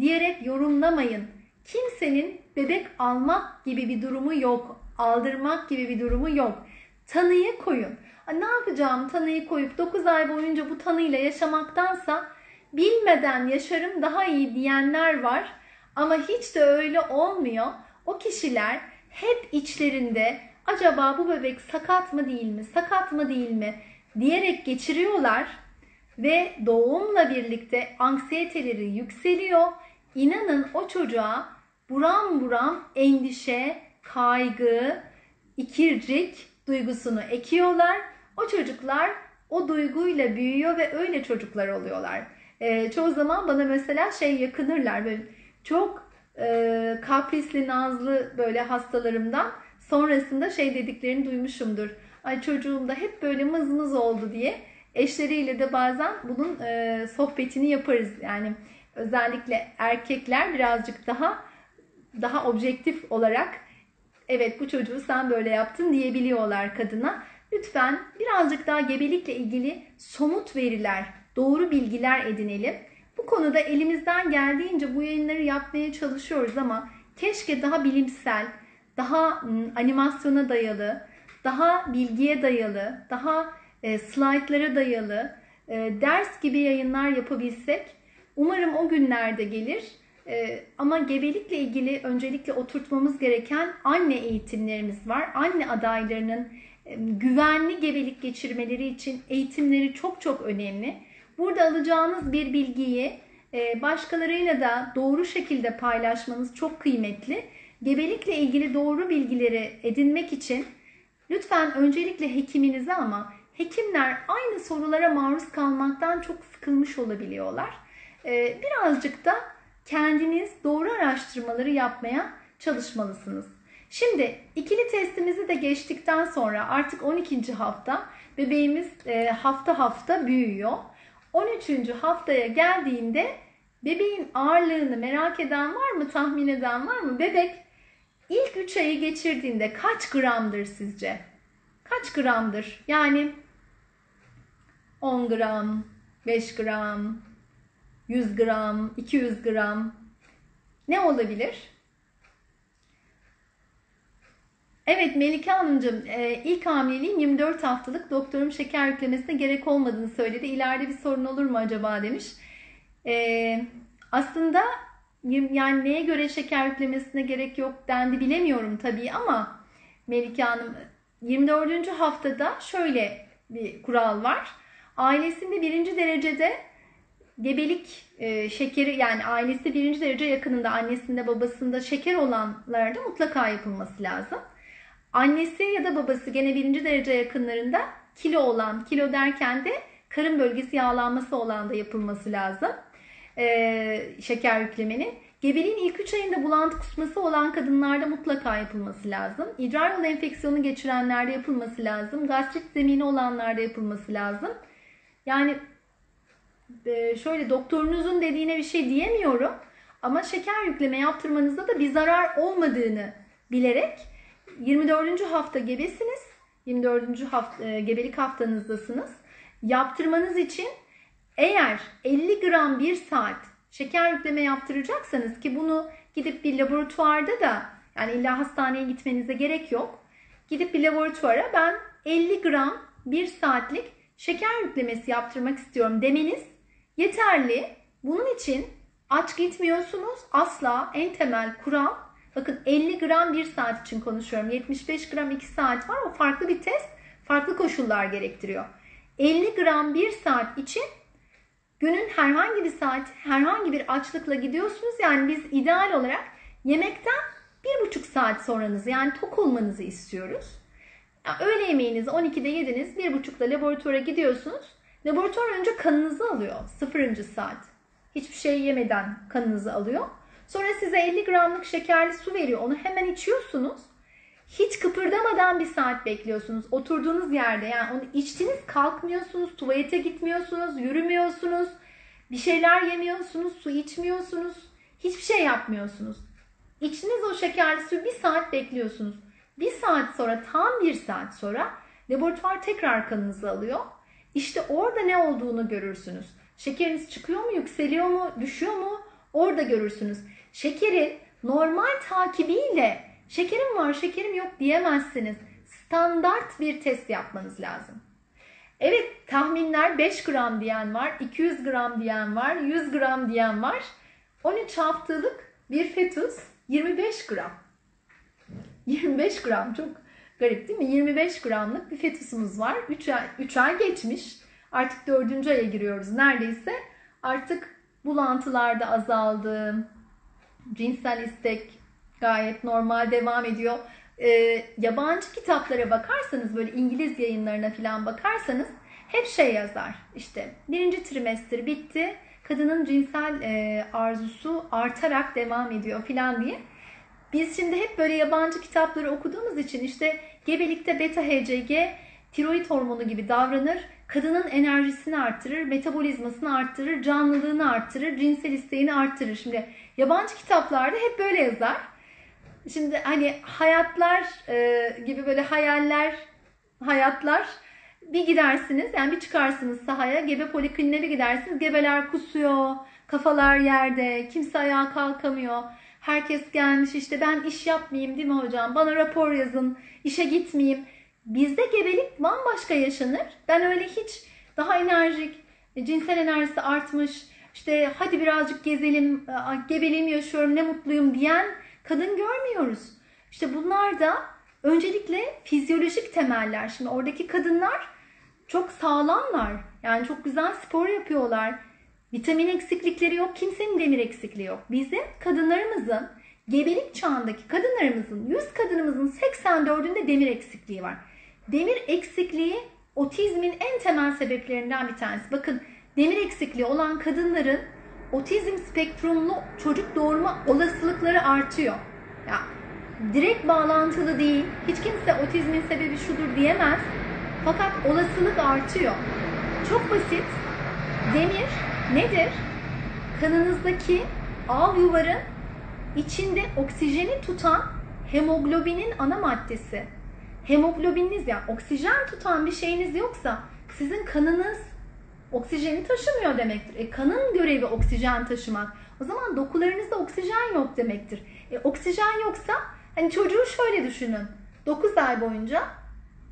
diyerek yorumlamayın. Kimsenin bebek almak gibi bir durumu yok, aldırmak gibi bir durumu yok. Tanıyı koyun. Ne yapacağım tanıyı koyup 9 ay boyunca bu tanıyla yaşamaktansa bilmeden yaşarım daha iyi diyenler var. Ama hiç de öyle olmuyor. O kişiler hep içlerinde acaba bu bebek sakat mı değil mi, sakat mı değil mi diyerek geçiriyorlar ve doğumla birlikte anksiyeteleri yükseliyor. İnanın o çocuğa buram buram endişe, kaygı, ikircik duygusunu ekiyorlar. O çocuklar o duyguyla büyüyor ve öyle çocuklar oluyorlar. Ee, çoğu zaman bana mesela şey yakınırlar böyle çok e, kaprisli, nazlı böyle hastalarımdan sonrasında şey dediklerini duymuşumdur. Ay çocuğum da hep böyle mız mız oldu diye eşleriyle de bazen bunun e, sohbetini yaparız. Yani özellikle erkekler birazcık daha daha objektif olarak evet bu çocuğu sen böyle yaptın diyebiliyorlar kadına. Lütfen birazcık daha gebelikle ilgili somut veriler, doğru bilgiler edinelim. Bu konuda elimizden geldiğince bu yayınları yapmaya çalışıyoruz ama keşke daha bilimsel, daha ım, animasyona dayalı, daha bilgiye dayalı, daha e, slaytlara dayalı e, ders gibi yayınlar yapabilsek. Umarım o günlerde gelir. E, ama gebelikle ilgili öncelikle oturtmamız gereken anne eğitimlerimiz var. Anne adaylarının e, güvenli gebelik geçirmeleri için eğitimleri çok çok önemli. Burada alacağınız bir bilgiyi e, başkalarıyla da doğru şekilde paylaşmanız çok kıymetli. Gebelikle ilgili doğru bilgileri edinmek için lütfen öncelikle hekiminize ama hekimler aynı sorulara maruz kalmaktan çok sıkılmış olabiliyorlar. E, birazcık da kendiniz doğru araştırmaları yapmaya çalışmalısınız. Şimdi ikili testimizi de geçtikten sonra artık 12. hafta bebeğimiz e, hafta hafta büyüyor. 13. haftaya geldiğinde bebeğin ağırlığını merak eden var mı, tahmin eden var mı? Bebek ilk 3 ayı geçirdiğinde kaç gramdır sizce? Kaç gramdır? Yani 10 gram, 5 gram, 100 gram, 200 gram ne olabilir? Evet Melike Hanımcığım e, ilk hamileliğim 24 haftalık doktorum şeker yüklemesine gerek olmadığını söyledi. İleride bir sorun olur mu acaba demiş. E, aslında yani neye göre şeker yüklemesine gerek yok dendi bilemiyorum tabii ama Melike Hanım 24. haftada şöyle bir kural var. Ailesinde birinci derecede gebelik e, şekeri yani ailesi birinci derece yakınında annesinde babasında şeker olanlarda mutlaka yapılması lazım. Annesi ya da babası gene birinci derece yakınlarında kilo olan, kilo derken de karın bölgesi yağlanması olan da yapılması lazım. Ee, şeker yüklemenin. Gebeliğin ilk 3 ayında bulantı kusması olan kadınlarda mutlaka yapılması lazım. İdrar yolu enfeksiyonu geçirenlerde yapılması lazım. Gastrit zemini olanlarda yapılması lazım. Yani e, şöyle doktorunuzun dediğine bir şey diyemiyorum. Ama şeker yükleme yaptırmanızda da bir zarar olmadığını bilerek 24. hafta gebesiniz. 24. hafta, e, gebelik haftanızdasınız. Yaptırmanız için eğer 50 gram bir saat şeker yükleme yaptıracaksanız ki bunu gidip bir laboratuvarda da yani illa hastaneye gitmenize gerek yok. Gidip bir laboratuvara ben 50 gram bir saatlik şeker yüklemesi yaptırmak istiyorum demeniz yeterli. Bunun için aç gitmiyorsunuz. Asla en temel kural Bakın 50 gram 1 saat için konuşuyorum. 75 gram 2 saat var. O farklı bir test. Farklı koşullar gerektiriyor. 50 gram 1 saat için günün herhangi bir saat, herhangi bir açlıkla gidiyorsunuz. Yani biz ideal olarak yemekten 1,5 saat sonranızı yani tok olmanızı istiyoruz. Öğle yemeğinizi 12'de yediniz. 1,5'da laboratuvara gidiyorsunuz. Laboratuvar önce kanınızı alıyor. 0. saat. Hiçbir şey yemeden kanınızı alıyor. Sonra size 50 gramlık şekerli su veriyor. Onu hemen içiyorsunuz. Hiç kıpırdamadan bir saat bekliyorsunuz. Oturduğunuz yerde yani onu içtiniz kalkmıyorsunuz, tuvalete gitmiyorsunuz, yürümüyorsunuz, bir şeyler yemiyorsunuz, su içmiyorsunuz, hiçbir şey yapmıyorsunuz. İçtiniz o şekerli suyu bir saat bekliyorsunuz. Bir saat sonra tam bir saat sonra laboratuvar tekrar kanınızı alıyor. İşte orada ne olduğunu görürsünüz. Şekeriniz çıkıyor mu, yükseliyor mu, düşüyor mu? Orada görürsünüz. Şekerin normal takibiyle şekerim var, şekerim yok diyemezsiniz. Standart bir test yapmanız lazım. Evet tahminler 5 gram diyen var, 200 gram diyen var, 100 gram diyen var. 13 haftalık bir fetus 25 gram. 25 gram çok garip değil mi? 25 gramlık bir fetusumuz var. 3 ay, 3 ay geçmiş. Artık 4. aya giriyoruz neredeyse. Artık bulantılar da azaldı. Cinsel istek gayet normal devam ediyor. Ee, yabancı kitaplara bakarsanız böyle İngiliz yayınlarına falan bakarsanız hep şey yazar. İşte birinci trimester bitti. Kadının cinsel e, arzusu artarak devam ediyor falan diye. Biz şimdi hep böyle yabancı kitapları okuduğumuz için işte gebelikte beta HCG tiroid hormonu gibi davranır. Kadının enerjisini arttırır, metabolizmasını arttırır, canlılığını arttırır, cinsel isteğini arttırır. Şimdi yabancı kitaplarda hep böyle yazar. Şimdi hani hayatlar e, gibi böyle hayaller, hayatlar bir gidersiniz yani bir çıkarsınız sahaya gebe polikliniğine bir gidersiniz gebeler kusuyor, kafalar yerde, kimse ayağa kalkamıyor. Herkes gelmiş işte ben iş yapmayayım değil mi hocam? Bana rapor yazın, işe gitmeyeyim. Bizde gebelik bambaşka yaşanır. Ben öyle hiç daha enerjik, cinsel enerjisi artmış, işte hadi birazcık gezelim, gebeliğimi yaşıyorum ne mutluyum diyen kadın görmüyoruz. İşte bunlar da öncelikle fizyolojik temeller. Şimdi oradaki kadınlar çok sağlamlar. Yani çok güzel spor yapıyorlar. Vitamin eksiklikleri yok, kimsenin demir eksikliği yok. Bizim kadınlarımızın, gebelik çağındaki kadınlarımızın, 100 kadınımızın 84'ünde demir eksikliği var. Demir eksikliği otizmin en temel sebeplerinden bir tanesi. Bakın demir eksikliği olan kadınların otizm spektrumlu çocuk doğurma olasılıkları artıyor. Ya direkt bağlantılı değil. Hiç kimse otizmin sebebi şudur diyemez. Fakat olasılık artıyor. Çok basit. Demir nedir? Kanınızdaki al yuvarın içinde oksijeni tutan hemoglobinin ana maddesi. Hemoglobininiz yani oksijen tutan bir şeyiniz yoksa sizin kanınız oksijeni taşımıyor demektir. E, kanın görevi oksijen taşımak. O zaman dokularınızda oksijen yok demektir. E, oksijen yoksa hani çocuğu şöyle düşünün. 9 ay boyunca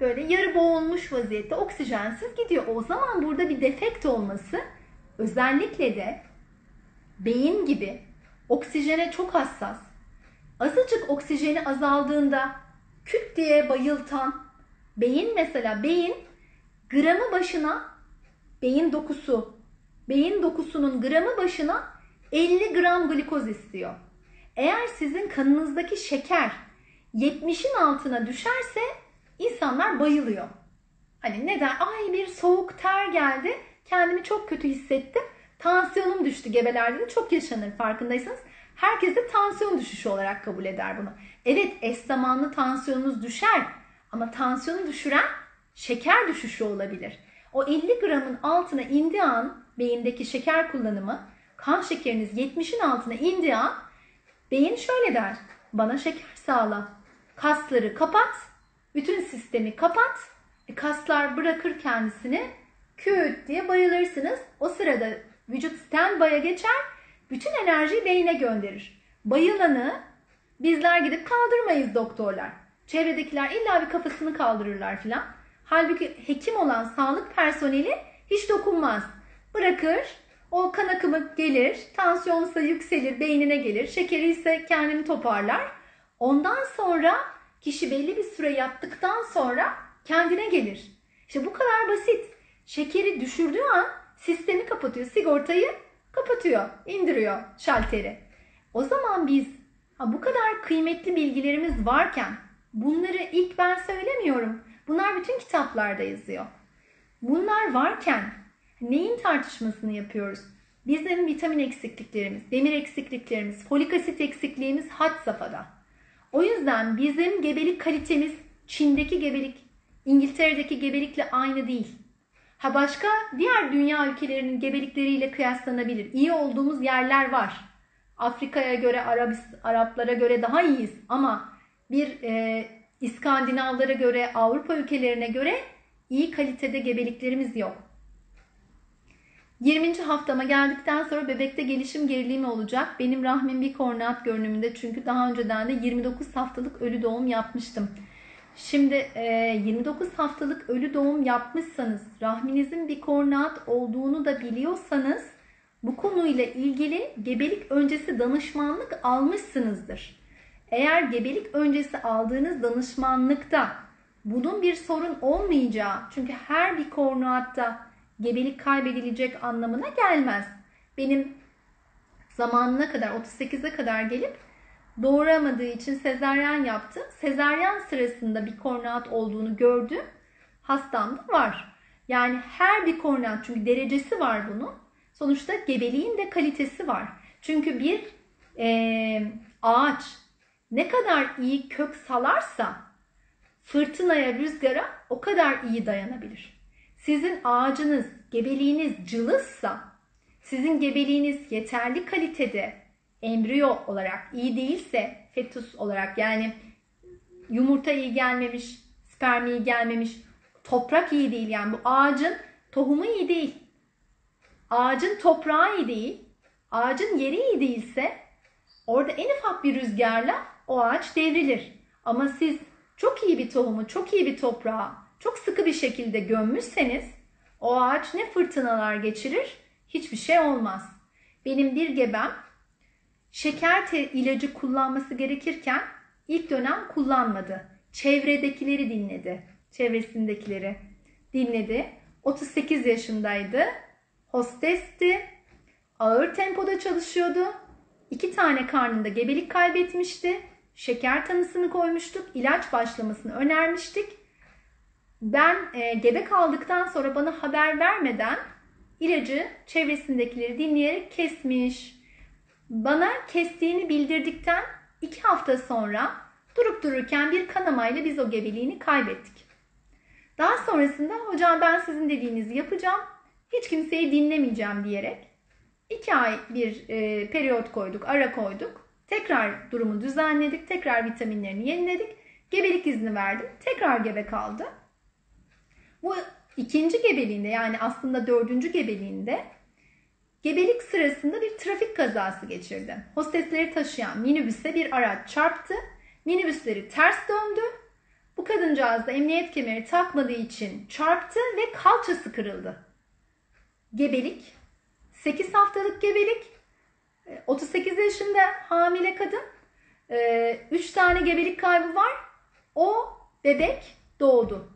böyle yarı boğulmuş vaziyette oksijensiz gidiyor. O zaman burada bir defekt olması özellikle de beyin gibi oksijene çok hassas. Azıcık oksijeni azaldığında küt diye bayıltan beyin mesela beyin gramı başına beyin dokusu beyin dokusunun gramı başına 50 gram glikoz istiyor. Eğer sizin kanınızdaki şeker 70'in altına düşerse insanlar bayılıyor. Hani neden? Ay bir soğuk ter geldi. Kendimi çok kötü hissettim. Tansiyonum düştü gebelerde de çok yaşanır farkındaysanız. Herkes de tansiyon düşüşü olarak kabul eder bunu. Evet eş zamanlı tansiyonunuz düşer ama tansiyonu düşüren şeker düşüşü olabilir. O 50 gramın altına indiği an beyindeki şeker kullanımı kan şekeriniz 70'in altına indiği an beyin şöyle der. Bana şeker sağla. Kasları kapat. Bütün sistemi kapat. E, kaslar bırakır kendisini. Küt diye bayılırsınız. O sırada vücut standby'a geçer. Bütün enerjiyi beyine gönderir. Bayılanı bizler gidip kaldırmayız doktorlar. Çevredekiler illa bir kafasını kaldırırlar filan. Halbuki hekim olan sağlık personeli hiç dokunmaz. Bırakır, o kan akımı gelir, tansiyonsa yükselir, beynine gelir, şekeri ise kendini toparlar. Ondan sonra kişi belli bir süre yattıktan sonra kendine gelir. İşte bu kadar basit. Şekeri düşürdüğü an sistemi kapatıyor, sigortayı kapatıyor, indiriyor şalteri. O zaman biz ha, bu kadar kıymetli bilgilerimiz varken bunları ilk ben söylemiyorum. Bunlar bütün kitaplarda yazıyor. Bunlar varken neyin tartışmasını yapıyoruz? Bizim vitamin eksikliklerimiz, demir eksikliklerimiz, folik asit eksikliğimiz had safhada. O yüzden bizim gebelik kalitemiz Çin'deki gebelik, İngiltere'deki gebelikle aynı değil. Ha başka diğer dünya ülkelerinin gebelikleriyle kıyaslanabilir. İyi olduğumuz yerler var. Afrika'ya göre, Arabis, Araplara göre daha iyiyiz ama bir e, İskandinavlara göre, Avrupa ülkelerine göre iyi kalitede gebeliklerimiz yok. 20. haftama geldikten sonra bebekte gelişim gerilimi olacak. Benim rahmim bir korneat görünümünde çünkü daha önceden de 29 haftalık ölü doğum yapmıştım. Şimdi e, 29 haftalık ölü doğum yapmışsanız, rahminizin bir koordinat olduğunu da biliyorsanız bu konuyla ilgili gebelik öncesi danışmanlık almışsınızdır. Eğer gebelik öncesi aldığınız danışmanlıkta bunun bir sorun olmayacağı, çünkü her bir koordinatta gebelik kaybedilecek anlamına gelmez. Benim zamanına kadar 38'e kadar gelip doğuramadığı için sezaryen yaptı. Sezaryen sırasında bir koordinat olduğunu gördü. Hastamda var. Yani her bir koordinat çünkü derecesi var bunun. Sonuçta gebeliğin de kalitesi var. Çünkü bir e, ağaç ne kadar iyi kök salarsa fırtınaya, rüzgara o kadar iyi dayanabilir. Sizin ağacınız, gebeliğiniz cılızsa, sizin gebeliğiniz yeterli kalitede embriyo olarak iyi değilse, fetus olarak yani yumurta iyi gelmemiş, sperm iyi gelmemiş, toprak iyi değil yani bu ağacın tohumu iyi değil. Ağacın toprağı iyi değil. Ağacın yeri iyi değilse orada en ufak bir rüzgarla o ağaç devrilir. Ama siz çok iyi bir tohumu, çok iyi bir toprağı çok sıkı bir şekilde gömmüşseniz o ağaç ne fırtınalar geçirir hiçbir şey olmaz. Benim bir gebem şeker ilacı kullanması gerekirken ilk dönem kullanmadı. Çevredekileri dinledi. Çevresindekileri dinledi. 38 yaşındaydı. Hostesti. Ağır tempoda çalışıyordu. İki tane karnında gebelik kaybetmişti. Şeker tanısını koymuştuk. ilaç başlamasını önermiştik. Ben e, gebe kaldıktan sonra bana haber vermeden ilacı çevresindekileri dinleyerek kesmiş. Bana kestiğini bildirdikten iki hafta sonra durup dururken bir kanamayla biz o gebeliğini kaybettik. Daha sonrasında hocam ben sizin dediğinizi yapacağım. Hiç kimseyi dinlemeyeceğim diyerek iki ay bir e, periyot koyduk, ara koyduk. Tekrar durumu düzenledik, tekrar vitaminlerini yeniledik. Gebelik izni verdim. Tekrar gebe kaldı. Bu ikinci gebeliğinde yani aslında dördüncü gebeliğinde gebelik sırasında bir trafik kazası geçirdi. Hostesleri taşıyan minibüse bir araç çarptı. Minibüsleri ters döndü. Bu kadıncağız da emniyet kemeri takmadığı için çarptı ve kalçası kırıldı. Gebelik, 8 haftalık gebelik, 38 yaşında hamile kadın, 3 tane gebelik kaybı var. O bebek doğdu.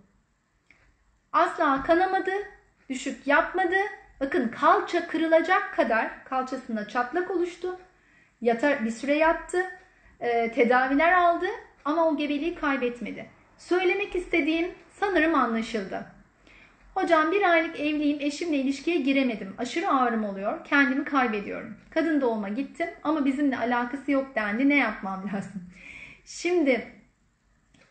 Asla kanamadı, düşük yapmadı. Bakın kalça kırılacak kadar kalçasında çatlak oluştu. Yatar bir süre yattı. E, tedaviler aldı ama o gebeliği kaybetmedi. Söylemek istediğim sanırım anlaşıldı. Hocam bir aylık evliyim, eşimle ilişkiye giremedim. Aşırı ağrım oluyor, kendimi kaybediyorum. Kadın doğuma gittim ama bizimle alakası yok dendi. Ne yapmam lazım? Şimdi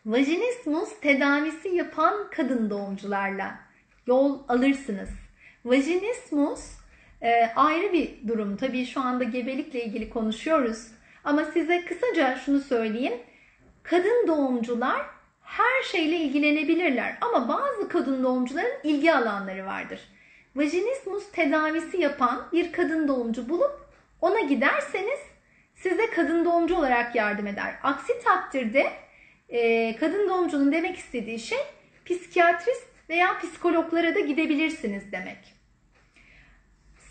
vajinismus tedavisi yapan kadın doğumcularla yol alırsınız. Vajinismus e, ayrı bir durum. Tabii şu anda gebelikle ilgili konuşuyoruz. Ama size kısaca şunu söyleyeyim. Kadın doğumcular her şeyle ilgilenebilirler ama bazı kadın doğumcuların ilgi alanları vardır. Vajinismus tedavisi yapan bir kadın doğumcu bulup ona giderseniz size kadın doğumcu olarak yardım eder. Aksi takdirde e, kadın doğumcunun demek istediği şey psikiyatrist veya psikologlara da gidebilirsiniz demek.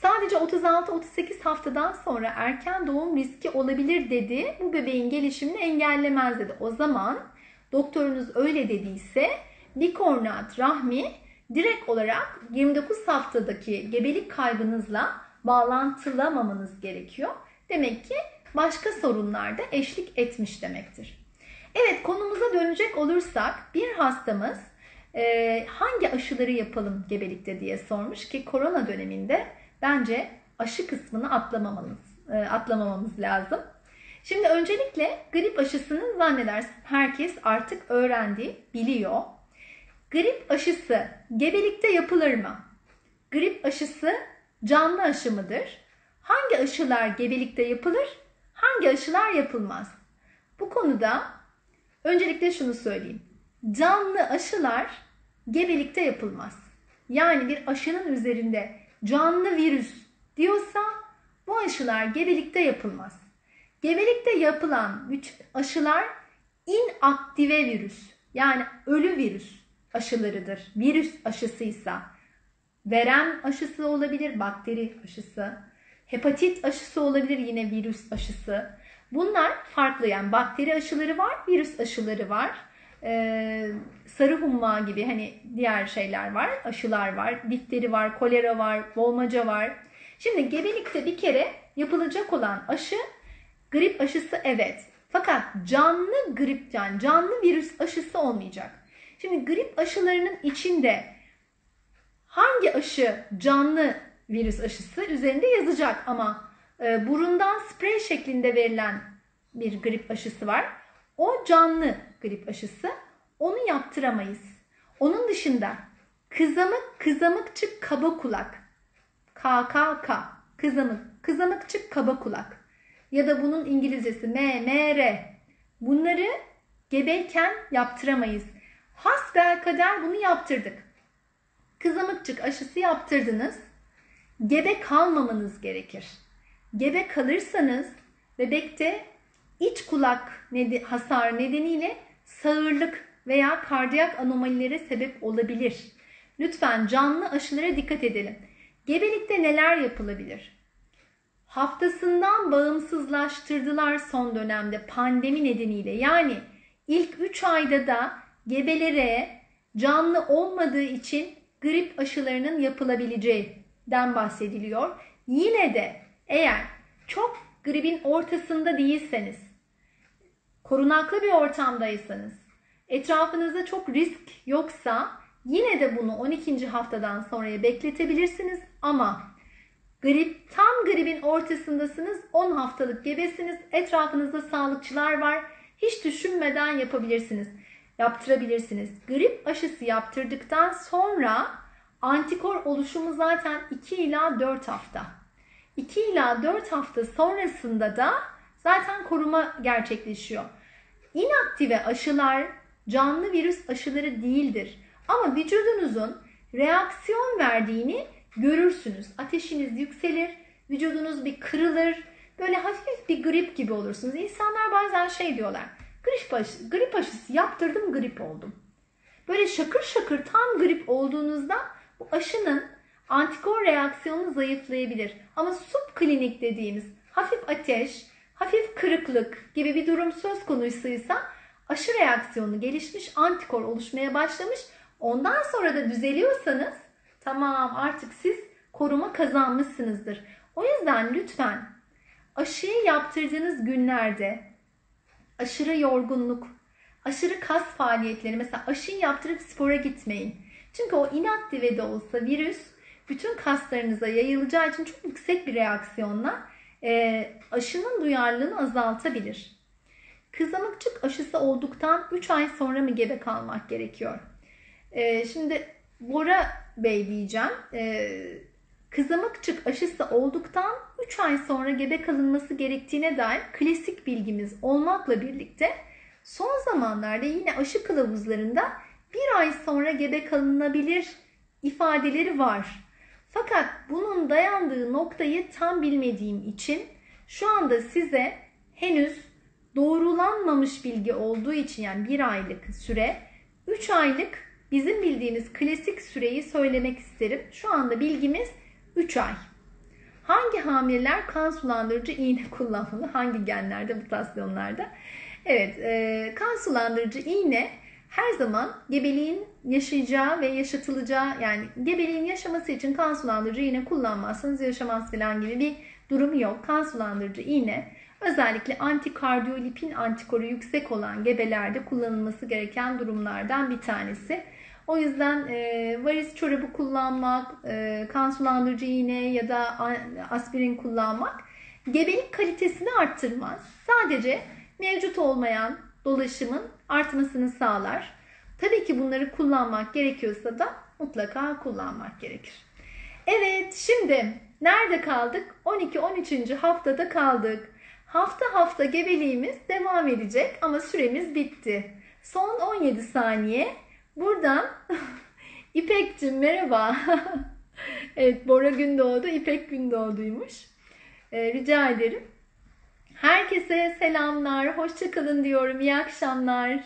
Sadece 36-38 haftadan sonra erken doğum riski olabilir dedi. Bu bebeğin gelişimini engellemez dedi. O zaman doktorunuz öyle dediyse bir kornat rahmi direkt olarak 29 haftadaki gebelik kaybınızla bağlantılamamanız gerekiyor. Demek ki başka sorunlarda eşlik etmiş demektir. Evet konumuza dönecek olursak bir hastamız e, hangi aşıları yapalım gebelikte diye sormuş ki korona döneminde bence aşı kısmını atlamamamız, e, atlamamamız lazım. Şimdi öncelikle grip aşısını zannedersin herkes artık öğrendi, biliyor. Grip aşısı gebelikte yapılır mı? Grip aşısı canlı aşı mıdır? Hangi aşılar gebelikte yapılır? Hangi aşılar yapılmaz? Bu konuda öncelikle şunu söyleyeyim. Canlı aşılar gebelikte yapılmaz. Yani bir aşının üzerinde canlı virüs diyorsa bu aşılar gebelikte yapılmaz. Gebelikte yapılan aşılar inaktive virüs Yani ölü virüs aşılarıdır. Virüs aşısıysa verem aşısı olabilir, bakteri aşısı, hepatit aşısı olabilir yine virüs aşısı. Bunlar farklı yani bakteri aşıları var, virüs aşıları var. Ee, sarı humma gibi hani diğer şeyler var, aşılar var, difteri var, kolera var, boğmaca var. Şimdi gebelikte bir kere yapılacak olan aşı grip aşısı evet. Fakat canlı grip yani canlı virüs aşısı olmayacak. Şimdi grip aşılarının içinde hangi aşı canlı virüs aşısı üzerinde yazacak ama e, burundan sprey şeklinde verilen bir grip aşısı var. O canlı grip aşısı. Onu yaptıramayız. Onun dışında kızamık, kızamıkçık kaba kulak. KKK. Kızamık, kızamıkçık kaba kulak. Ya da bunun İngilizcesi MMR. Bunları gebeyken yaptıramayız. Hasbelkader bunu yaptırdık. Kızamıkçık aşısı yaptırdınız. Gebe kalmamanız gerekir. Gebe kalırsanız bebekte iç kulak hasar nedeniyle sağırlık veya kardiyak anomalilere sebep olabilir. Lütfen canlı aşılara dikkat edelim. Gebelikte neler yapılabilir? Haftasından bağımsızlaştırdılar son dönemde pandemi nedeniyle. Yani ilk 3 ayda da gebelere canlı olmadığı için grip aşılarının yapılabileceğinden bahsediliyor. Yine de eğer çok gripin ortasında değilseniz, korunaklı bir ortamdaysanız, etrafınızda çok risk yoksa yine de bunu 12. haftadan sonraya bekletebilirsiniz ama grip tam gripin ortasındasınız 10 haftalık gebesiniz etrafınızda sağlıkçılar var hiç düşünmeden yapabilirsiniz yaptırabilirsiniz. Grip aşısı yaptırdıktan sonra antikor oluşumu zaten 2 ila 4 hafta. 2 ila 4 hafta sonrasında da zaten koruma gerçekleşiyor. İnaktive aşılar canlı virüs aşıları değildir. Ama vücudunuzun reaksiyon verdiğini görürsünüz. Ateşiniz yükselir, vücudunuz bir kırılır, böyle hafif bir grip gibi olursunuz. İnsanlar bazen şey diyorlar, grip, aşı, grip aşısı yaptırdım grip oldum. Böyle şakır şakır tam grip olduğunuzda bu aşının antikor reaksiyonu zayıflayabilir. Ama subklinik dediğimiz hafif ateş, hafif kırıklık gibi bir durum söz konusuysa aşı reaksiyonu gelişmiş, antikor oluşmaya başlamış. Ondan sonra da düzeliyorsanız tamam artık siz koruma kazanmışsınızdır. O yüzden lütfen aşıyı yaptırdığınız günlerde aşırı yorgunluk, aşırı kas faaliyetleri mesela aşıyı yaptırıp spora gitmeyin. Çünkü o inaktive de olsa virüs bütün kaslarınıza yayılacağı için çok yüksek bir reaksiyonla e, aşının duyarlılığını azaltabilir. Kızamıkçık aşısı olduktan 3 ay sonra mı gebe kalmak gerekiyor? E, şimdi Bora Bey diyeceğim. E, kızamıkçık aşısı olduktan 3 ay sonra gebe kalınması gerektiğine dair klasik bilgimiz olmakla birlikte son zamanlarda yine aşı kılavuzlarında bir ay sonra gebe kalınabilir ifadeleri var. Fakat bunun dayandığı noktayı tam bilmediğim için şu anda size henüz doğrulanmamış bilgi olduğu için yani bir aylık süre 3 aylık bizim bildiğimiz klasik süreyi söylemek isterim. Şu anda bilgimiz 3 ay. Hangi hamileler kan sulandırıcı iğne kullanmalı? Hangi genlerde, mutasyonlarda? Evet, e, kan sulandırıcı iğne her zaman gebeliğin yaşayacağı ve yaşatılacağı yani gebeliğin yaşaması için kan sulandırıcı iğne kullanmazsanız yaşamaz falan gibi bir durum yok. Kan sulandırıcı iğne özellikle antikardiyolipin antikoru yüksek olan gebelerde kullanılması gereken durumlardan bir tanesi. O yüzden e, varis çorabı kullanmak, e, kan sulandırıcı iğne ya da aspirin kullanmak gebelik kalitesini arttırmaz. Sadece mevcut olmayan dolaşımın artmasını sağlar. Tabii ki bunları kullanmak gerekiyorsa da mutlaka kullanmak gerekir. Evet şimdi nerede kaldık? 12-13. haftada kaldık. Hafta hafta gebeliğimiz devam edecek ama süremiz bitti. Son 17 saniye. Buradan İpek'cim merhaba. evet Bora Gündoğdu, İpek Gündoğdu'ymuş. Ee, rica ederim. Herkese selamlar, hoşçakalın diyorum. İyi akşamlar.